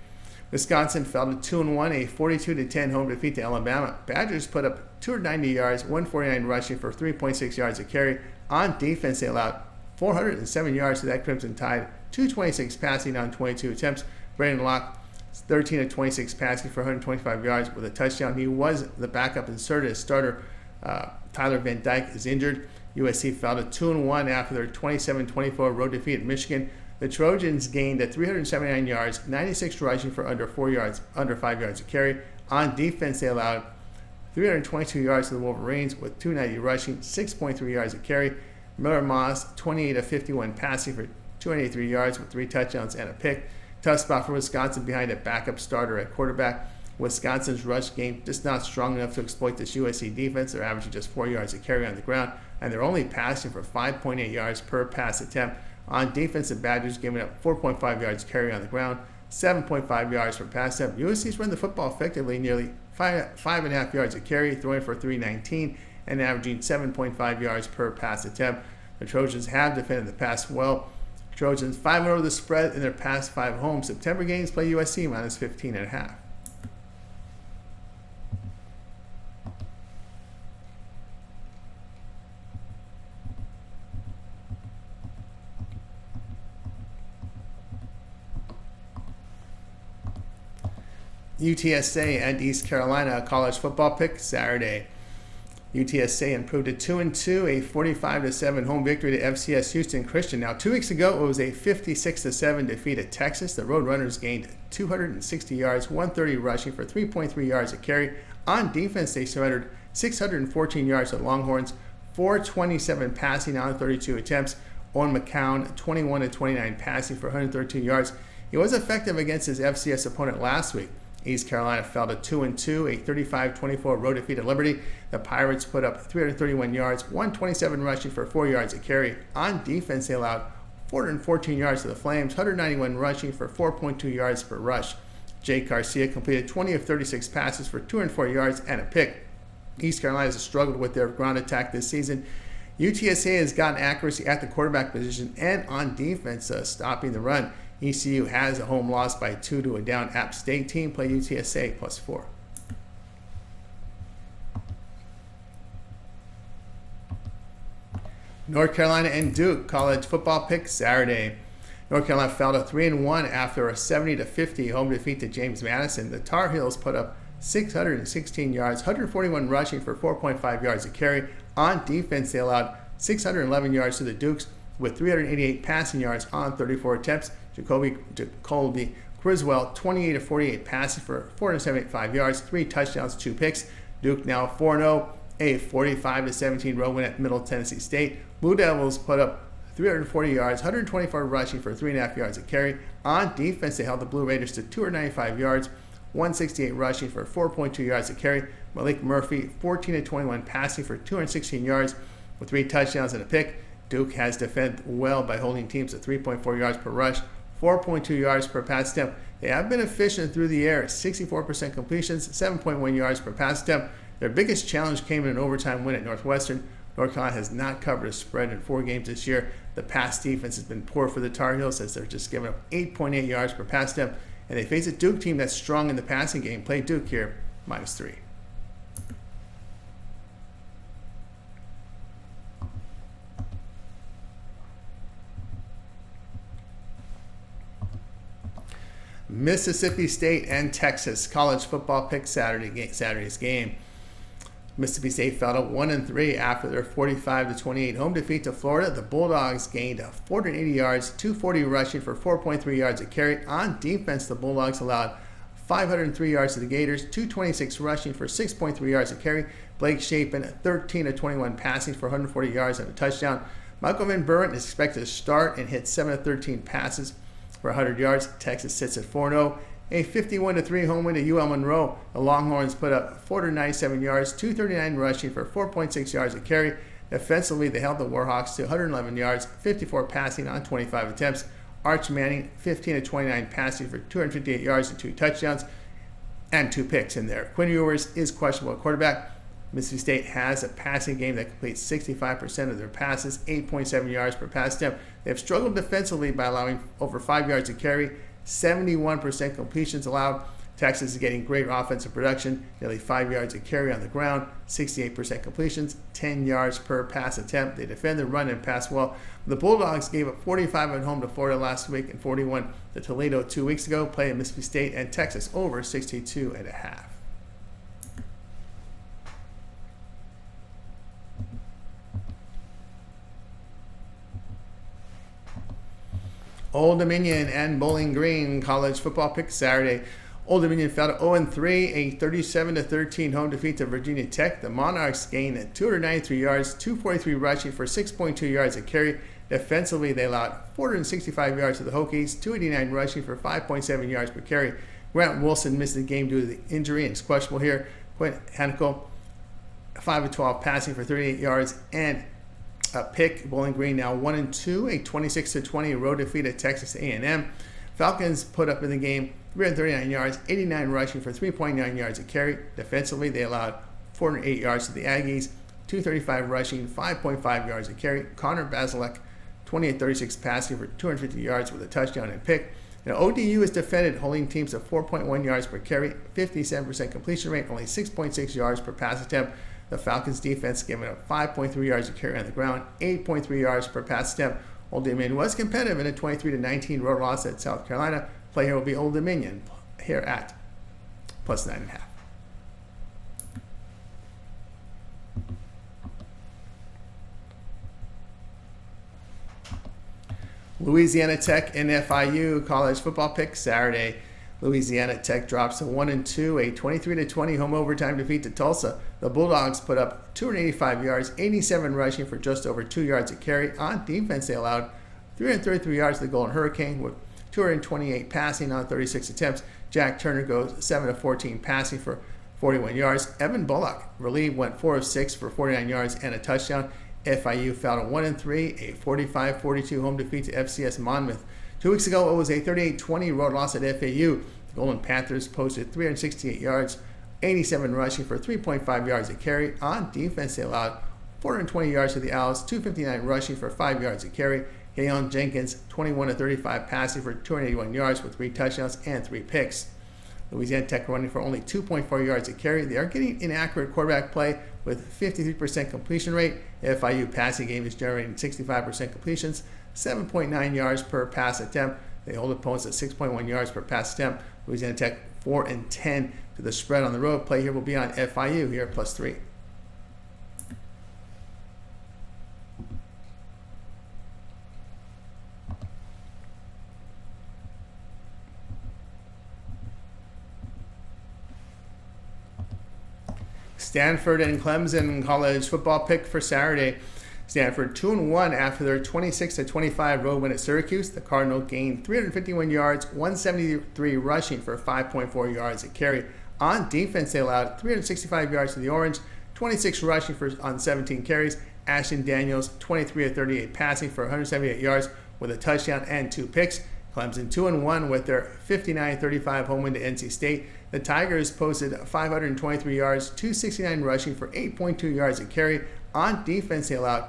Wisconsin fell to 2 and 1, a 42 to 10 home defeat to Alabama. Badgers put up 290 yards, 149 rushing for 3.6 yards a carry. On defense, they allowed 407 yards to that Crimson Tide, 226 passing on 22 attempts. Brandon Locke, 13 of 26 passing for 125 yards with a touchdown. He was the backup inserted as starter. Uh, Tyler Van Dyke is injured. USC fell to 2 and 1 after their 27 24 road defeat at Michigan. The Trojans gained at 379 yards, 96 rushing for under four yards, under five yards a carry. On defense, they allowed 322 yards to the Wolverines with 290 rushing, 6.3 yards a carry. Miller Moss, 28 of 51 passing for 283 yards with three touchdowns and a pick. Tough spot for Wisconsin behind a backup starter at quarterback. Wisconsin's rush game just not strong enough to exploit this USC defense. They're averaging just four yards a carry on the ground, and they're only passing for 5.8 yards per pass attempt. On defense, the Badgers giving up 4.5 yards carry on the ground, 7.5 yards per pass attempt. USC's run the football effectively, nearly five, five and a half yards a carry, throwing for 319 and averaging 7.5 yards per pass attempt. The Trojans have defended the pass well. Trojans 5 over oh the spread in their past five home September games play USC minus 15 and a half. UTSA and East Carolina college football pick Saturday. UTSA improved to 2 and 2, a 45 to 7 home victory to FCS Houston Christian. Now, two weeks ago, it was a 56 to 7 defeat at Texas. The Roadrunners gained 260 yards, 130 rushing for 3.3 yards a carry. On defense, they surrendered 614 yards to Longhorns, 427 passing on 32 attempts. Owen McCown, 21 to 29 passing for 113 yards. He was effective against his FCS opponent last week. East Carolina fell to 2 and 2, a 35-24 road defeat at Liberty. The Pirates put up 331 yards, 127 rushing for 4 yards a carry. On defense, they allowed 414 yards to the Flames, 191 rushing for 4.2 yards per rush. Jake Garcia completed 20 of 36 passes for 204 yards and a pick. East Carolina has struggled with their ground attack this season. UTSA has gotten accuracy at the quarterback position and on defense, uh, stopping the run. ECU has a home loss by two to a down App State team. Play UTSA plus four. North Carolina and Duke college football pick Saturday. North Carolina fell to 3 and 1 after a 70 to 50 home defeat to James Madison. The Tar Heels put up 616 yards, 141 rushing for 4.5 yards a carry. On defense, they allowed 611 yards to the Dukes with 388 passing yards on 34 attempts. Jacoby, Jacoby Criswell, 28 of 48 passing for 475 yards, three touchdowns, two picks. Duke now 4 0 a 45 to 17 road win at Middle Tennessee State. Blue Devils put up 340 yards, 124 rushing for three and a half yards a carry. On defense, they held the Blue Raiders to 295 yards, 168 rushing for 4.2 yards a carry. Maalik Murphy, 14 to 21 passing for 216 yards with three touchdowns and a pick. Duke has defended well by holding teams to 3.4 yards per rush, 4.2 yards per pass attempt. They have been efficient through the air, 64% completions, 7.1 yards per pass attempt. Their biggest challenge came in an overtime win at Northwestern. North Carolina has not covered a spread in four games this year. The pass defense has been poor for the Tar Heels as they're just giving up 8.8 yards per pass attempt. And they face a Duke team that's strong in the passing game. Play Duke here, minus three. Mississippi State and Texas college football pick Saturday Saturday's game. Mississippi State fell to one and three after their 45 to 28 home defeat to Florida. The Bulldogs gained 480 yards, 240 rushing for 4.3 yards a carry. On defense, the Bulldogs allowed 503 yards to the Gators, 226 rushing for 6.3 yards a carry. Blake Shapen 13 to 21 passing for 140 yards and a touchdown. Michael Van Buren is expected to start and hit 7 of 13 passes for 100 yards. Texas sits at 4 0. A 51 3 home win at UL Monroe. The Longhorns put up 497 yards, 239 rushing for 4.6 yards a carry. Defensively, they held the Warhawks to 111 yards, 54 passing on 25 attempts. Arch Manning, 15 to 29 passing for 258 yards and two touchdowns, and two picks in there. Quinn Ewers is questionable quarterback. Mississippi State has a passing game that completes 65% of their passes, 8.7 yards per pass attempt. They have struggled defensively by allowing over five yards to carry, 71% completions allowed. Texas is getting great offensive production, nearly five yards a carry on the ground, 68% completions, 10 yards per pass attempt. They defend the run and pass well. The Bulldogs gave up 45 at home to Florida last week and 41 to Toledo two weeks ago, playing Mississippi State and Texas over 62 and a half. Old Dominion and Bowling Green college football pick Saturday. Old Dominion fell to 0 3, a 37 13 home defeat to Virginia Tech. The Monarchs gained 293 yards, 243 rushing for 6.2 yards a carry. Defensively, they allowed 465 yards to the Hokies, 289 rushing for 5.7 yards per carry. Grant Wilson missed the game due to the injury and is questionable here. Quinn Henicle, 5 of 12 passing for 38 yards and uh, pick. Bowling Green now one and two, a 26 to 20 road defeat at Texas A&M. Falcons put up in the game 339 yards, 89 rushing for 3.9 yards a carry. Defensively, they allowed 408 yards to the Aggies, 235 rushing, 5.5 yards a carry. Connor Bazelak, 28-36 passing for 250 yards with a touchdown and pick. Now, ODU is defended, holding teams to 4.1 yards per carry, 57% completion rate, only 6.6 yards per pass attempt. The Falcons defense giving up 5.3 yards to carry on the ground, 8.3 yards per pass step. Old Dominion was competitive in a 23 to 19 road loss at South Carolina. Play here will be Old Dominion here at plus nine and a half. Louisiana Tech and FIU college football pick Saturday. Louisiana Tech drops to 1 and 2, a 23 to 20 home overtime defeat to Tulsa. The Bulldogs put up 285 yards, 87 rushing for just over 2 yards a carry. On defense, they allowed 333 yards to the Golden Hurricane with 228 passing on 36 attempts. Jack Turner goes 7 of 14 passing for 41 yards. Evan Bullock, relieved, went 4 of 6 for 49 yards and a touchdown. FIU fell to 1 and 3, a 45 42 home defeat to FCS Monmouth. Two weeks ago, it was a 38 20 road loss at FAU. The Golden Panthers posted 368 yards, 87 rushing for 3.5 yards a carry. On defense, they allowed 420 yards to the Owls, 259 rushing for 5 yards a carry. Keyone Jenkins, 21 to 35 passing for 281 yards with 3 touchdowns and 3 picks. Louisiana Tech running for only 2.4 yards a carry. They are getting inaccurate quarterback play with 53% completion rate. FIU passing game is generating 65% completions, 7.9 yards per pass attempt. They hold opponents at 6.1 yards per pass attempt. Louisiana Tech 4 and 10 to the spread on the road. Play here will be on FIU here plus 3. Stanford and Clemson college football pick for Saturday. Stanford 2 and 1 after their 26 to 25 road win at Syracuse. The Cardinal gained 351 yards, 173 rushing for 5.4 yards a carry. On defense, they allowed 365 yards to the Orange, 26 rushing for on 17 carries. Ashton Daniels 23 of 38 passing for 178 yards with a touchdown and two picks. Clemson 2 and 1 with their 59-35 home win to NC State. The Tigers posted 523 yards, 269 rushing for 8.2 yards a carry. On defense, they allowed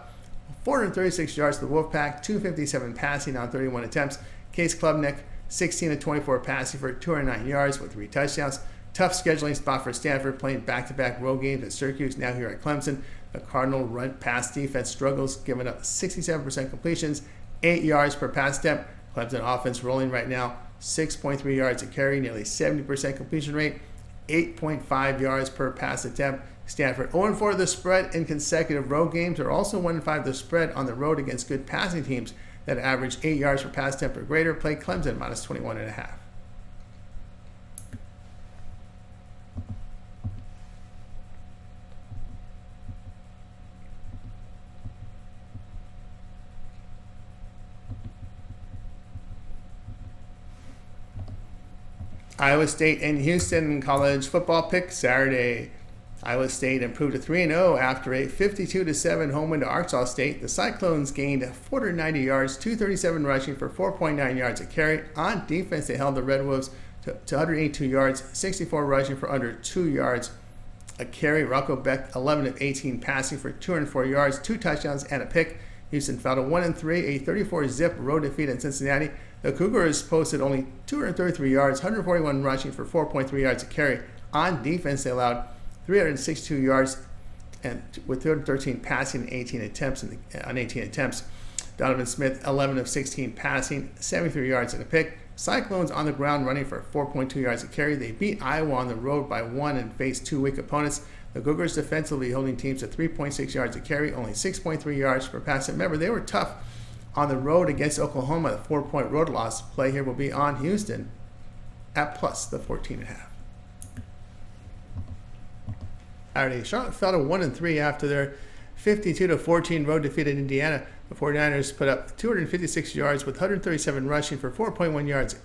436 yards to the Wolfpack, 257 passing on 31 attempts. Cade Klubnik, 16 to 24 passing for 209 yards with three touchdowns. Tough scheduling spot for Stanford, playing back-to-back road games at Syracuse, now here at Clemson. The Cardinal run pass defense struggles, giving up 67% completions, 8 yards per pass attempt. Clemson offense rolling right now, 6.3 yards a carry, nearly 70% completion rate, 8.5 yards per pass attempt. Stanford 0 4 the spread in consecutive road games. They're also 1 5 the spread on the road against good passing teams that average 8 yards per pass attempt or greater. Play Clemson minus 21.5. Iowa State and Houston college football pick Saturday. Iowa State improved to 3 0 after a 52 7 home win to Arkansas State. The Cyclones gained 490 yards, 237 rushing for 4.9 yards a carry. On defense, they held the Red Wolves to, to 182 yards, 64 rushing for under 2 yards a carry. Rocco Becht, 11 of 18 passing for 204 yards, two touchdowns, and a pick. Houston fell to 1 and 3, a 34 zip road defeat in Cincinnati. The Cougars posted only 233 yards, 141 rushing for 4.3 yards a carry. On defense, they allowed 362 yards and with 213 passing 18 attempts the, uh, on 18 attempts. Donovan Smith 11 of 16 passing, 73 yards and a pick. Cyclones on the ground running for 4.2 yards a carry. They beat Iowa on the road by one and faced two weak opponents. The Cougars defensively holding teams to 3.6 yards a carry, only 6.3 yards per pass. remember, they were tough on the road against Oklahoma. The four-point road loss play here will be on Houston at plus the 14.5. Alrighty, Charlotte fell to one and three after their 52 to 14 road defeat at Indiana. The 49ers put up 256 yards with 137 rushing for 4.1 yards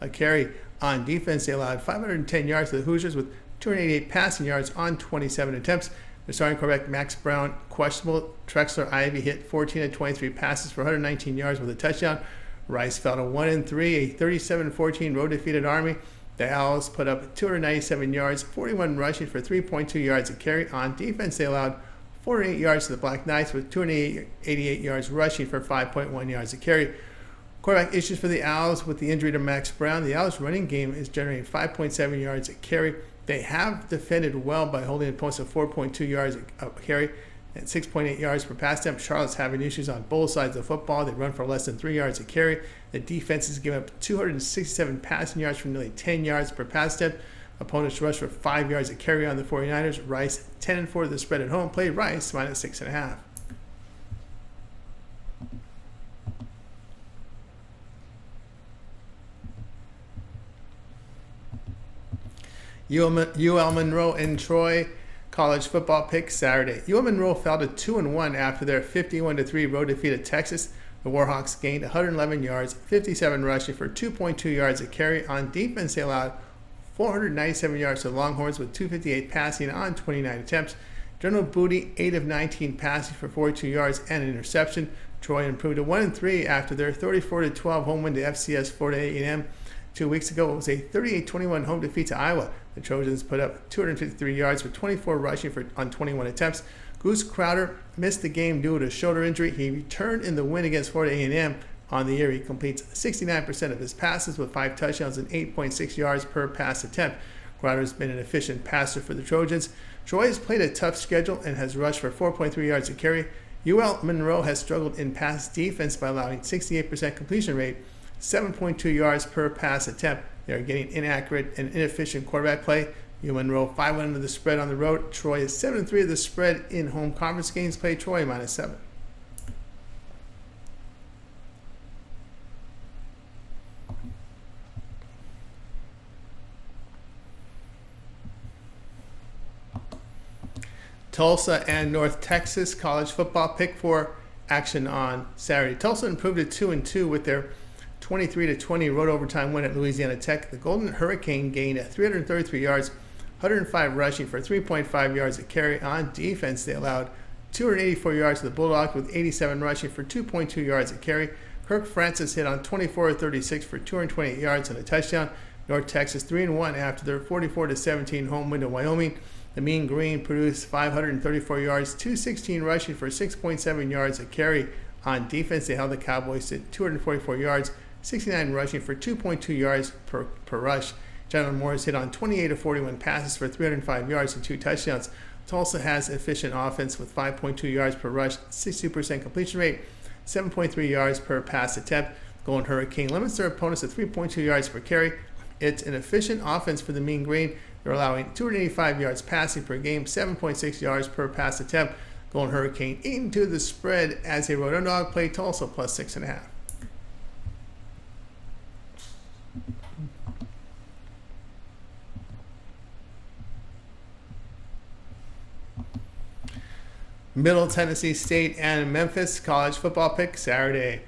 a carry. On defense, they allowed 510 yards to the Hoosiers with 288 passing yards on 27 attempts. The starting quarterback Max Brown questionable. Trexler Ivey hit 14 of 23 passes for 119 yards with a touchdown. Rice fell to 1 and 3, a 37-14 road defeat at Army. The Owls put up 297 yards, 41 rushing for 3.2 yards a carry. On defense, they allowed 48 yards to the Black Knights with 288 yards rushing for 5.1 yards a carry. Quarterback issues for the Owls with the injury to Max Brown. The Owls' running game is generating 5.7 yards a carry. They have defended well by holding opponents to 4.2 yards a carry and 6.8 yards per pass attempt. Charlotte's having issues on both sides of the football. They run for less than three yards a carry. The defense has given up 267 passing yards from nearly 10 yards per pass attempt. Opponents rush for five yards a carry on the 49ers. Rice 10 and 4 the spread at home. Play Rice minus six and a half. UL Monroe and Troy college football pick Saturday. Monroe fell to 2 and 1 after their 51 3 road defeat at Texas. The Warhawks gained 111 yards, 57 rushing for 2.2 yards a carry. On defense, they allowed 497 yards to Longhorns with 258 passing on 29 attempts. General Booty, 8 of 19 passing for 42 yards and an interception. Troy improved to 1 3 after their 34 12 home win to FCS Florida A&M. Two weeks ago, it was a 38-21 home defeat to Iowa. The Trojans put up 253 yards with 24 rushing for on 21 attempts. Goose Crowder missed the game due to a shoulder injury. He returned in the win against Florida A&M on the year. He completes 69% of his passes with five touchdowns and 8.6 yards per pass attempt. Crowder has been an efficient passer for the Trojans. Troy has played a tough schedule and has rushed for 4.3 yards a carry. UL Monroe has struggled in pass defense by allowing 68% completion rate 7.2 yards per pass attempt. They're getting inaccurate and inefficient quarterback play. UL Monroe 5 1 of the spread on the road. Troy is 7 3 of the spread in home conference games. Play Troy minus 7. Tulsa and North Texas college football pick for action on Saturday. Tulsa improved to 2 and 2 with their 23 to 20 road overtime win at Louisiana Tech. The Golden Hurricane gained 333 yards, 105 rushing for 3.5 yards a carry. On defense, they allowed 284 yards to the Bulldogs with 87 rushing for 2.2 yards a carry. Kirk Francis hit on 24 36 for 228 yards and a touchdown. North Texas 3 and 1 after their 44 to 17 home win to Wyoming. The Mean Green produced 534 yards, 216 rushing for 6.7 yards a carry. On defense, they held the Cowboys to 244 yards, 69 rushing for 2.2 yards per, per rush. Jalen Morris hit on 28 of 41 passes for 305 yards and two touchdowns. Tulsa has efficient offense with 5.2 yards per rush, 62% completion rate, 7.3 yards per pass attempt. Golden Hurricane limits their opponents to 3.2 yards per carry. It's an efficient offense for the Mean Green. They're allowing 285 yards passing per game, 7.6 yards per pass attempt. Golden Hurricane into the spread as a road underdog play Tulsa plus six and a half. Middle Tennessee State and Memphis college football pick Saturday.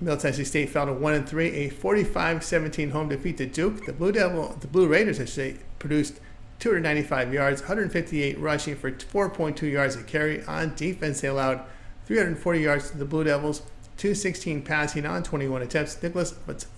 Middle Tennessee State fell to one and three, a 45-17 home defeat to Duke. The Blue Devil, the Blue Raiders, I say, produced 295 yards, 158 rushing for 4.2 yards a carry. On defense, they allowed 340 yards to the Blue Devils, 216 passing on 21 attempts. Nicholas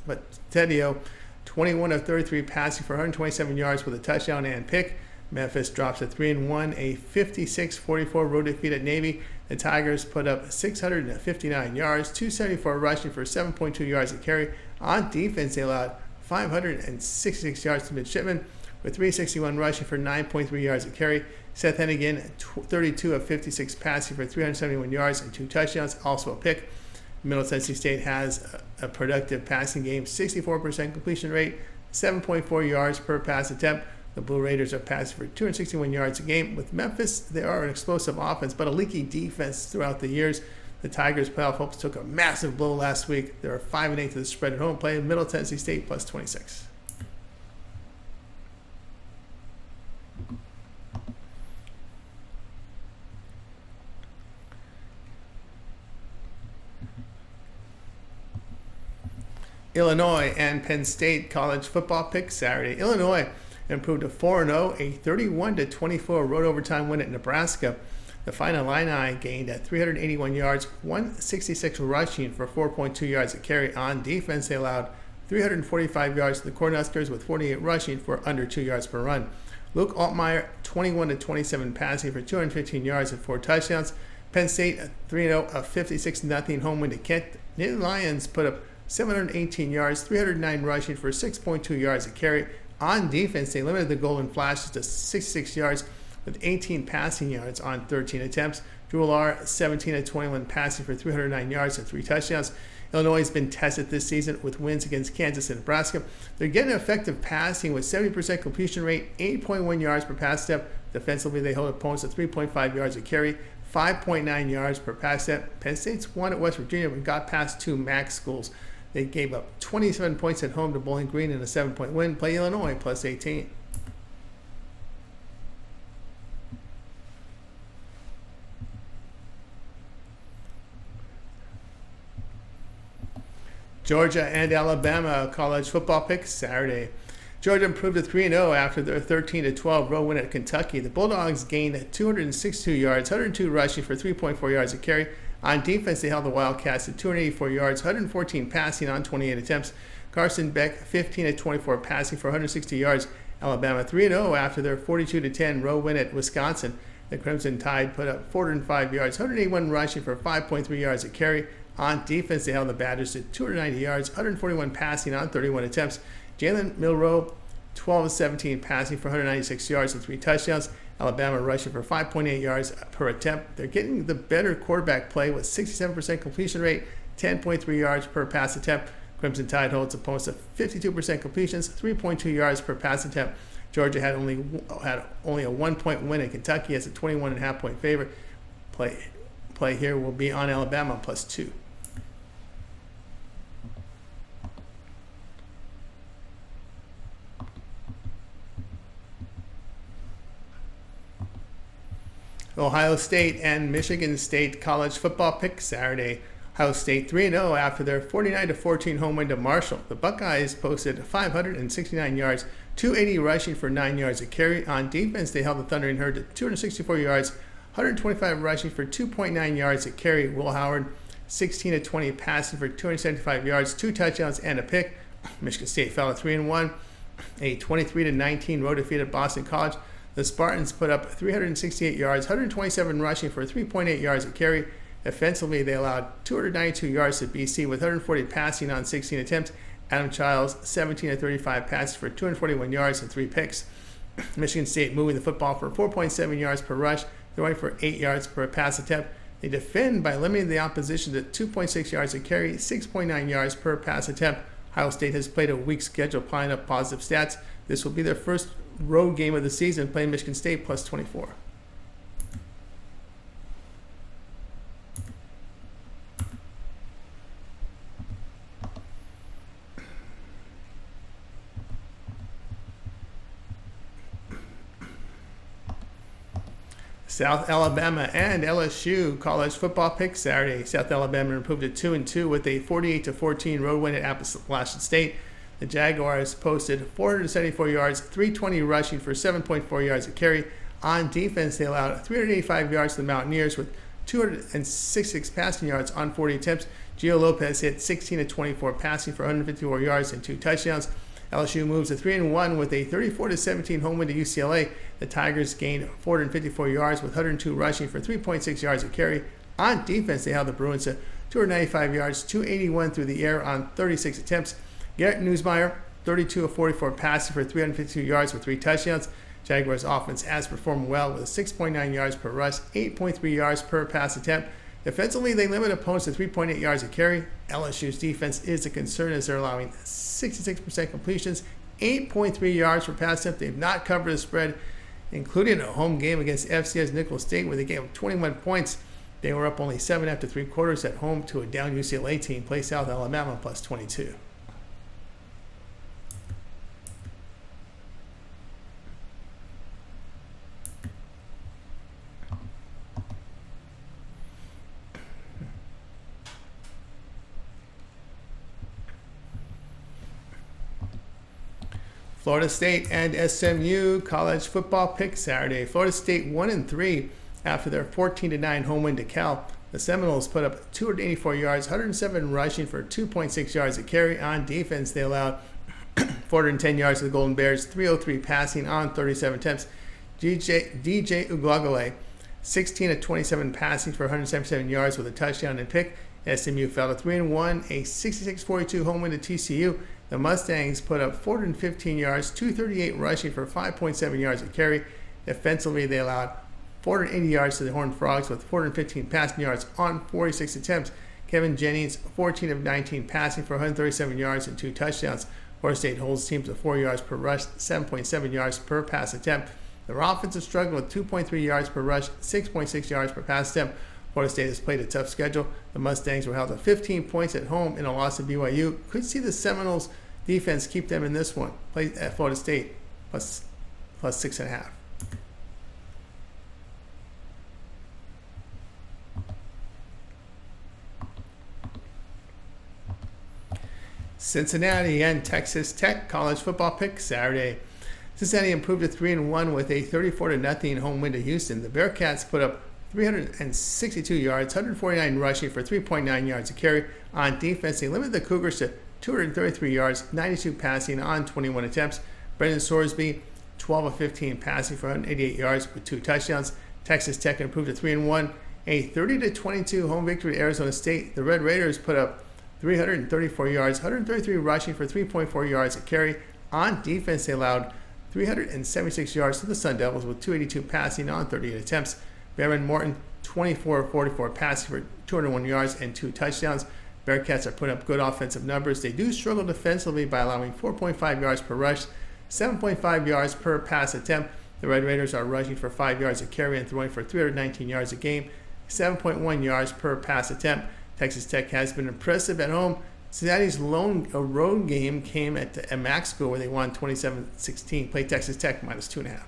Vattiato, 21 of 33 passing for 127 yards with a touchdown and pick. Memphis drops a 3 and 1, a 56 44 road defeat at Navy. The Tigers put up 659 yards, 274 rushing for 7.2 yards a carry. On defense, they allowed 566 yards to midshipmen with 361 rushing for 9.3 yards a carry. Seth Henigan, 32 of 56 passing for 371 yards and two touchdowns, also a pick. Middle Tennessee State has a productive passing game, 64% completion rate, 7.4 yards per pass attempt. The Blue Raiders are passing for 261 yards a game. With Memphis, they are an explosive offense, but a leaky defense throughout the years. The Tigers' playoff hopes took a massive blow last week. They are 5 and 8 to the spread at home, playing Middle Tennessee State plus 26. Illinois and Penn State college football pick Saturday. Illinois improved to 4 0, a 31 24 road overtime win at Nebraska. The Fighting Illini gained at 381 yards, 166 rushing for 4.2 yards a carry. On defense, they allowed 345 yards to the Cornhuskers with 48 rushing for under 2 yards per run. Luke Altmyer, 21 27 passing for 215 yards and 4 touchdowns. Penn State, 3 0, a 56 0 home win to Kent. Nittany Lions put up 718 yards, 309 rushing for 6.2 yards a carry. On defense, they limited the Golden Flashes to 66 yards with 18 passing yards on 13 attempts. Drew Allar, 17 of 21 passing for 309 yards and three touchdowns. Illinois has been tested this season with wins against Kansas and Nebraska. They're getting effective passing with 70% completion rate, 8.1 yards per pass step. Defensively, they hold opponents at 3.5 yards a carry, 5.9 yards per pass step. Penn State's won at West Virginia but got past two MAC schools. They gave up 27 points at home to Bowling Green in a seven point win. Play Illinois plus 18. Georgia and Alabama college football pick Saturday. Georgia improved to 3 0 after their 13 12 road win at Kentucky. The Bulldogs gained 262 yards, 102 rushing for 3.4 yards a carry. On defense, they held the Wildcats to 284 yards, 114 passing on 28 attempts. Carson Beck, 15 at 24 passing for 160 yards. Alabama 3 0 after their 42 10 road win at Wisconsin. The Crimson Tide put up 405 yards, 181 rushing for 5.3 yards a carry. On defense, they held the Badgers to 290 yards, 141 passing on 31 attempts. Jalen Milroe, 12 17 passing for 196 yards and three touchdowns. Alabama rushing for 5.8 yards per attempt. They're getting the better quarterback play with 67% completion rate, 10.3 yards per pass attempt. Crimson Tide holds opponents to 52% completions, 3.2 yards per pass attempt. Georgia had only had only a one point win in Kentucky as a 21 and a half point favorite. Play play here will be on Alabama plus two. Ohio State and Michigan State college football pick Saturday. Ohio State 3 0 after their 49 14 home win to Marshall. The Buckeyes posted 569 yards, 280 rushing for 9 yards a carry. On defense, they held the Thundering Herd to 264 yards, 125 rushing for 2.9 yards a carry. Will Howard 16 20 passing for 275 yards, two touchdowns and a pick. Michigan State fell to 3 1. A 23 19 road defeat at Boston College. The Spartans put up 368 yards, 127 rushing for 3.8 yards a carry. Offensively, they allowed 292 yards to BC with 140 passing on 16 attempts. Aidan Chiles, 17 to 35 passes for 241 yards and three picks. Michigan State moving the football for 4.7 yards per rush, throwing for 8 yards per pass attempt. They defend by limiting the opposition to 2.6 yards a carry, 6.9 yards per pass attempt. Ohio State has played a weak schedule, piling up positive stats. This will be their first road game of the season, playing Michigan State plus 24. South Alabama and LSU college football pick Saturday. South Alabama improved to 2 and 2 with a 48 to 14 road win at Appalachian State. The Jaguars posted 474 yards, 320 rushing for 7.4 yards a carry. On defense, they allowed 385 yards to the Mountaineers with 266 passing yards on 40 attempts. Gio Lopez hit 16 to 24 passing for 154 yards and two touchdowns. LSU moves to 3 and 1 with a 34 17 home win to UCLA. The Tigers gained 454 yards with 102 rushing for 3.6 yards a carry. On defense, they held the Bruins to 295 yards, 281 through the air on 36 attempts. Garrett Nussmeier, 32 of 44 passing for 352 yards with three touchdowns. Jaguars offense has performed well with 6.9 yards per rush, 8.3 yards per pass attempt. Defensively, they limit opponents to 3.8 yards a carry. LSU's defense is a concern as they're allowing 66% completions, 8.3 yards per pass attempt. They've not covered the spread, including a home game against FCS Nicholls State where they gave 21 points. They were up only seven after three quarters at home to a down UCLA team. Play South Alabama plus 22. Florida State and SMU college football pick Saturday. Florida State 1 and 3 after their 14 9 home win to Cal. The Seminoles put up 284 yards, 107 rushing for 2.6 yards a carry. On defense, they allowed 410 yards to the Golden Bears, 303 passing on 37 attempts. DJ, DJ Uiagalelei, 16 of 27 passing for 177 yards with a touchdown and pick. SMU fell to 3 and 1, a 66 42 home win to TCU. The Mustangs put up 415 yards, 238 rushing for 5.7 yards a carry. Defensively, they allowed 480 yards to the Horned Frogs with 415 passing yards on 46 attempts. Kevin Jennings, 14 of 19 passing for 137 yards and two touchdowns. Florida State holds teams to 4 yards per rush, 7.7 yards per pass attempt. Their offensive struggle with 2.3 yards per rush, 6.6 yards per pass attempt. Florida State has played a tough schedule. The Mustangs were held to 15 points at home in a loss to BYU. Could see the Seminoles defense keep them in this one. Play at Florida State plus plus six and a half. Cincinnati and Texas Tech college football pick Saturday. Cincinnati improved to 3 and 1 with a 34 to nothing home win to Houston. The Bearcats put up 362 yards, 149 rushing for 3.9 yards a carry. On defense, they limited the Cougars to 233 yards, 92 passing on 21 attempts. Brendan Sorsby, 12 of 15 passing for 188 yards with two touchdowns. Texas Tech improved to 3 and 1. A 30 to 22 home victory Arizona State. The Red Raiders put up 334 yards, 133 rushing for 3.4 yards a carry. On defense, they allowed 376 yards to the Sun Devils with 282 passing on 38 attempts. Behren Morton, 24 44 passing for 201 yards and two touchdowns. Bearcats are putting up good offensive numbers. They do struggle defensively by allowing 4.5 yards per rush, 7.5 yards per pass attempt. The Red Raiders are rushing for 5 yards a carry and throwing for 319 yards a game, 7.1 yards per pass attempt. Texas Tech has been impressive at home. Cincinnati's lone road game came at, at MAC School where they won 27-16. Play Texas Tech minus 2.5.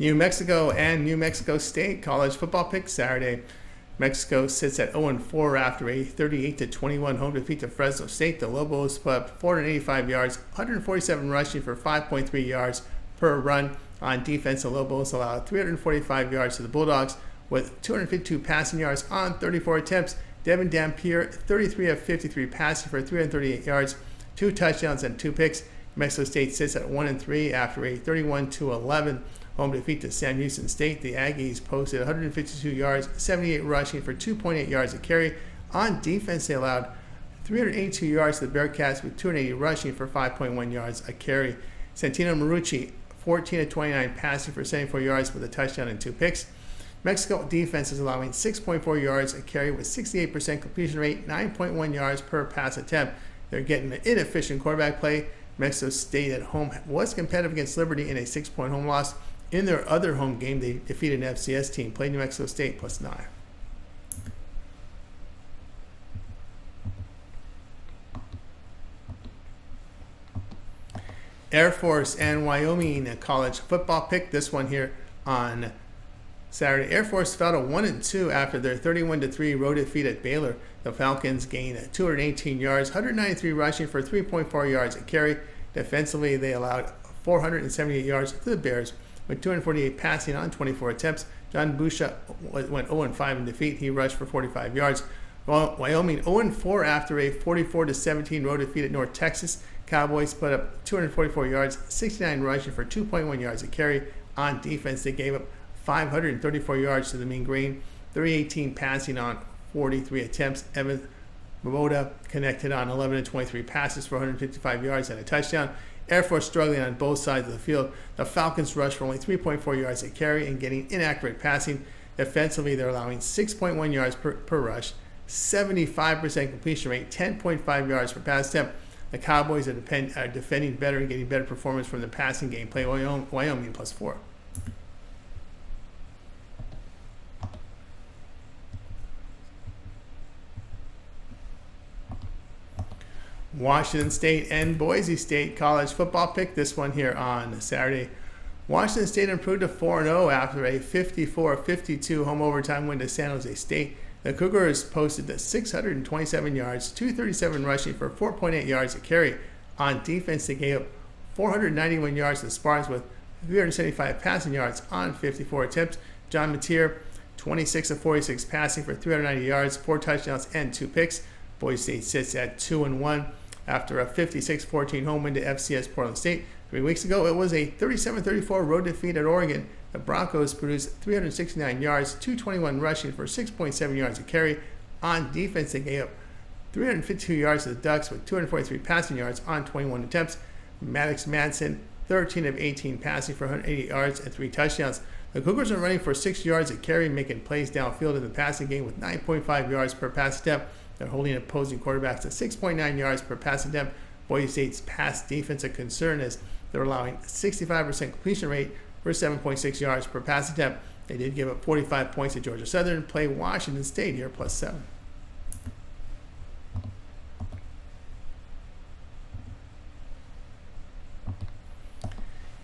New Mexico and New Mexico State college football pick Saturday. Mexico sits at 0-4 after a 38-21 home defeat to Fresno State. The Lobos put up 485 yards, 147 rushing for 5.3 yards per run. On defense, the Lobos allowed 345 yards to the Bulldogs with 252 passing yards on 34 attempts. Devon Dampier, 33 of 53 passing for 338 yards, two touchdowns and two picks. Mexico State sits at 1-3 after a 31 11 home defeat to Sam Houston State. The Aggies posted 152 yards, 78 rushing for 2.8 yards a carry. On defense, they allowed 382 yards to the Bearkats with 280 rushing for 5.1 yards a carry. Santino Marucci, 14 of 29 passing for 74 yards with a touchdown and two picks. Mexico defense is allowing 6.4 yards a carry with 68% completion rate, 9.1 yards per pass attempt. They're getting an inefficient quarterback play. Mexico State at home was competitive against Liberty in a six point home loss. In their other home game, they defeated an FCS team, played New Mexico State plus nine. Air Force and Wyoming college football pick. This one here on Saturday. Air Force fell to 1 and 2 after their 31 to 3 road defeat at Baylor. The Falcons gained 218 yards, 193 rushing for 3.4 yards a carry. Defensively, they allowed 478 yards to the Bears with 248 passing on 24 attempts. John Busha went 0 5 in defeat. He rushed for 45 yards. Wyoming 0 4 after a 44 17 road defeat at North Texas. Cowboys put up 244 yards, 69 rushing for 2.1 yards a carry. On defense, they gave up 534 yards to the Mean Green, 318 passing on 43 attempts. Evan Momoda connected on 11 and 23 passes for 155 yards and a touchdown. Air Force struggling on both sides of the field. The Falcons rush for only 3.4 yards a carry and getting inaccurate passing. Defensively, they're allowing 6.1 yards per, per rush, 75% completion rate, 10.5 yards per pass attempt. The Cowboys are, depend, are defending better and getting better performance from the passing game. Play Wyoming, Wyoming plus four. Washington State and Boise State college football pick. This one here on Saturday. Washington State improved to 4 0 after a 54 52 home overtime win to San Jose State. The Cougars posted the 627 yards, 237 rushing for 4.8 yards a carry. On defense, they gave up 491 yards to the Spartans with 375 passing yards on 54 attempts. John Mateer, 26 of 46 passing for 390 yards, four touchdowns, and two picks. Boise State sits at 2 and 1 after a 56-14 home win to FCS Portland State. Three weeks ago, it was a 37-34 road defeat at Oregon. The Broncos produced 369 yards, 221 rushing for 6.7 yards a carry. On defense, they gave up 352 yards to the Ducks with 243 passing yards on 21 attempts. Maddox Madsen, 13 of 18 passing for 180 yards and three touchdowns. The Cougars are running for six yards a carry, making plays downfield in the passing game with 9.5 yards per pass attempt. They're holding opposing quarterbacks to 6.9 yards per pass attempt. Boise State's pass defense a concern as they're allowing 65% completion rate for 7.6 yards per pass attempt. They did give up 45 points to Georgia Southern. Play Washington State here plus seven.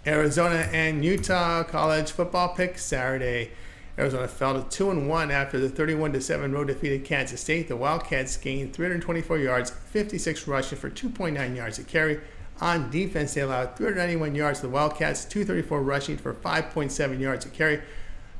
Arizona and Utah college football pick Saturday. Arizona fell to 2 and 1 after the 31 7 road defeat at Kansas State. The Wildcats gained 324 yards, 56 rushing for 2.9 yards a carry. On defense, they allowed 391 yards to the Wildcats, 234 rushing for 5.7 yards a carry.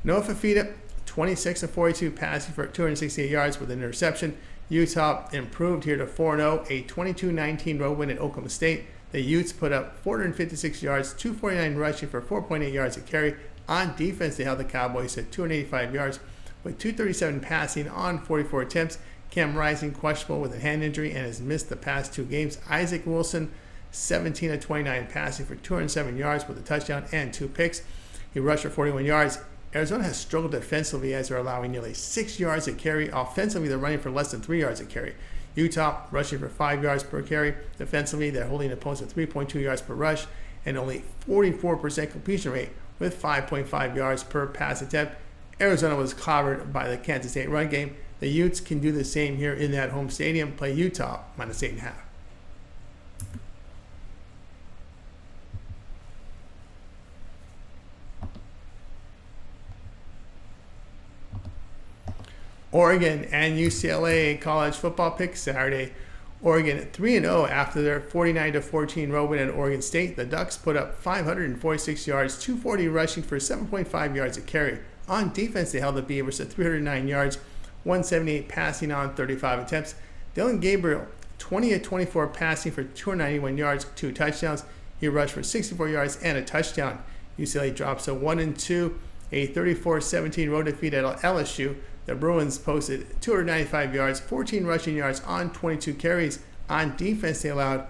Noah Fifita, 26 and 42 passing for 268 yards with an interception. Utah improved here to 4 0, a 22 19 road win at Oklahoma State. The Utes put up 456 yards, 249 rushing for 4.8 yards a carry. On defense, they held the Cowboys at 285 yards with 237 passing on 44 attempts. Cam Rising questionable with a hand injury and has missed the past two games. Isaac Wilson, 17 of 29 passing for 207 yards with a touchdown and two picks. He rushed for 41 yards. Arizona has struggled defensively as they're allowing nearly six yards a carry. Offensively, they're running for less than three yards a carry. Utah rushing for five yards per carry. Defensively, they're holding opponents at 3.2 yards per rush and only 44% completion rate with 5.5 yards per pass attempt. Arizona was covered by the Kansas State run game. The Utes can do the same here in that home stadium, play Utah minus 8.5. Oregon and UCLA college football pick Saturday. Oregon 3 0 after their 49 14 road win at Oregon State. The Ducks put up 546 yards, 240 rushing for 7.5 yards a carry. On defense, they held the Beavers to 309 yards, 178 passing on 35 attempts. Dillon Gabriel 20 of 24 passing for 291 yards, two touchdowns. He rushed for 64 yards and a touchdown. UCLA drops a 1 2, a 34 17 road defeat at LSU. The Bruins posted 295 yards, 14 rushing yards on 22 carries. On defense, they allowed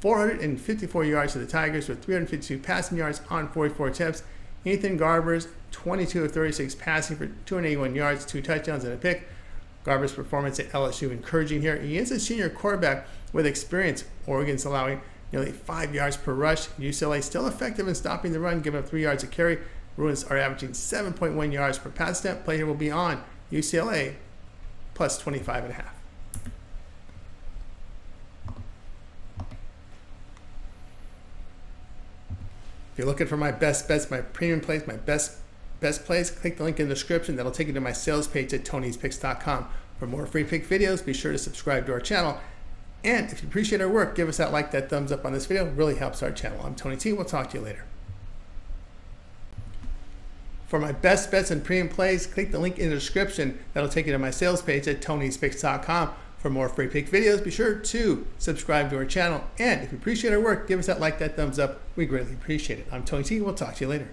454 yards to the Tigers with 352 passing yards on 44 attempts. Ethan Garbers, 22 of 36 passing for 281 yards, two touchdowns, and a pick. Garbers' performance at LSU encouraging here. He is a senior quarterback with experience. Oregon's allowing nearly five yards per rush. UCLA still effective in stopping the run, giving up three yards a carry. Bruins are averaging 7.1 yards per pass attempt. Play here will be on UCLA plus 25 and a half. If you're looking for my best bets, my premium plays, my best best plays, click the link in the description. That'll take you to my sales page at tonyspicks.com. For more free pick videos, be sure to subscribe to our channel. And if you appreciate our work, give us that like, that thumbs up on this video. It really helps our channel. I'm Tony T. We'll talk to you later. For my best bets and premium plays, click the link in the description. That'll take you to my sales page at tonyspicks.com. For more free pick videos, be sure to subscribe to our channel. And if you appreciate our work, give us that like, that thumbs up. We greatly appreciate it. I'm Tony T. We'll talk to you later.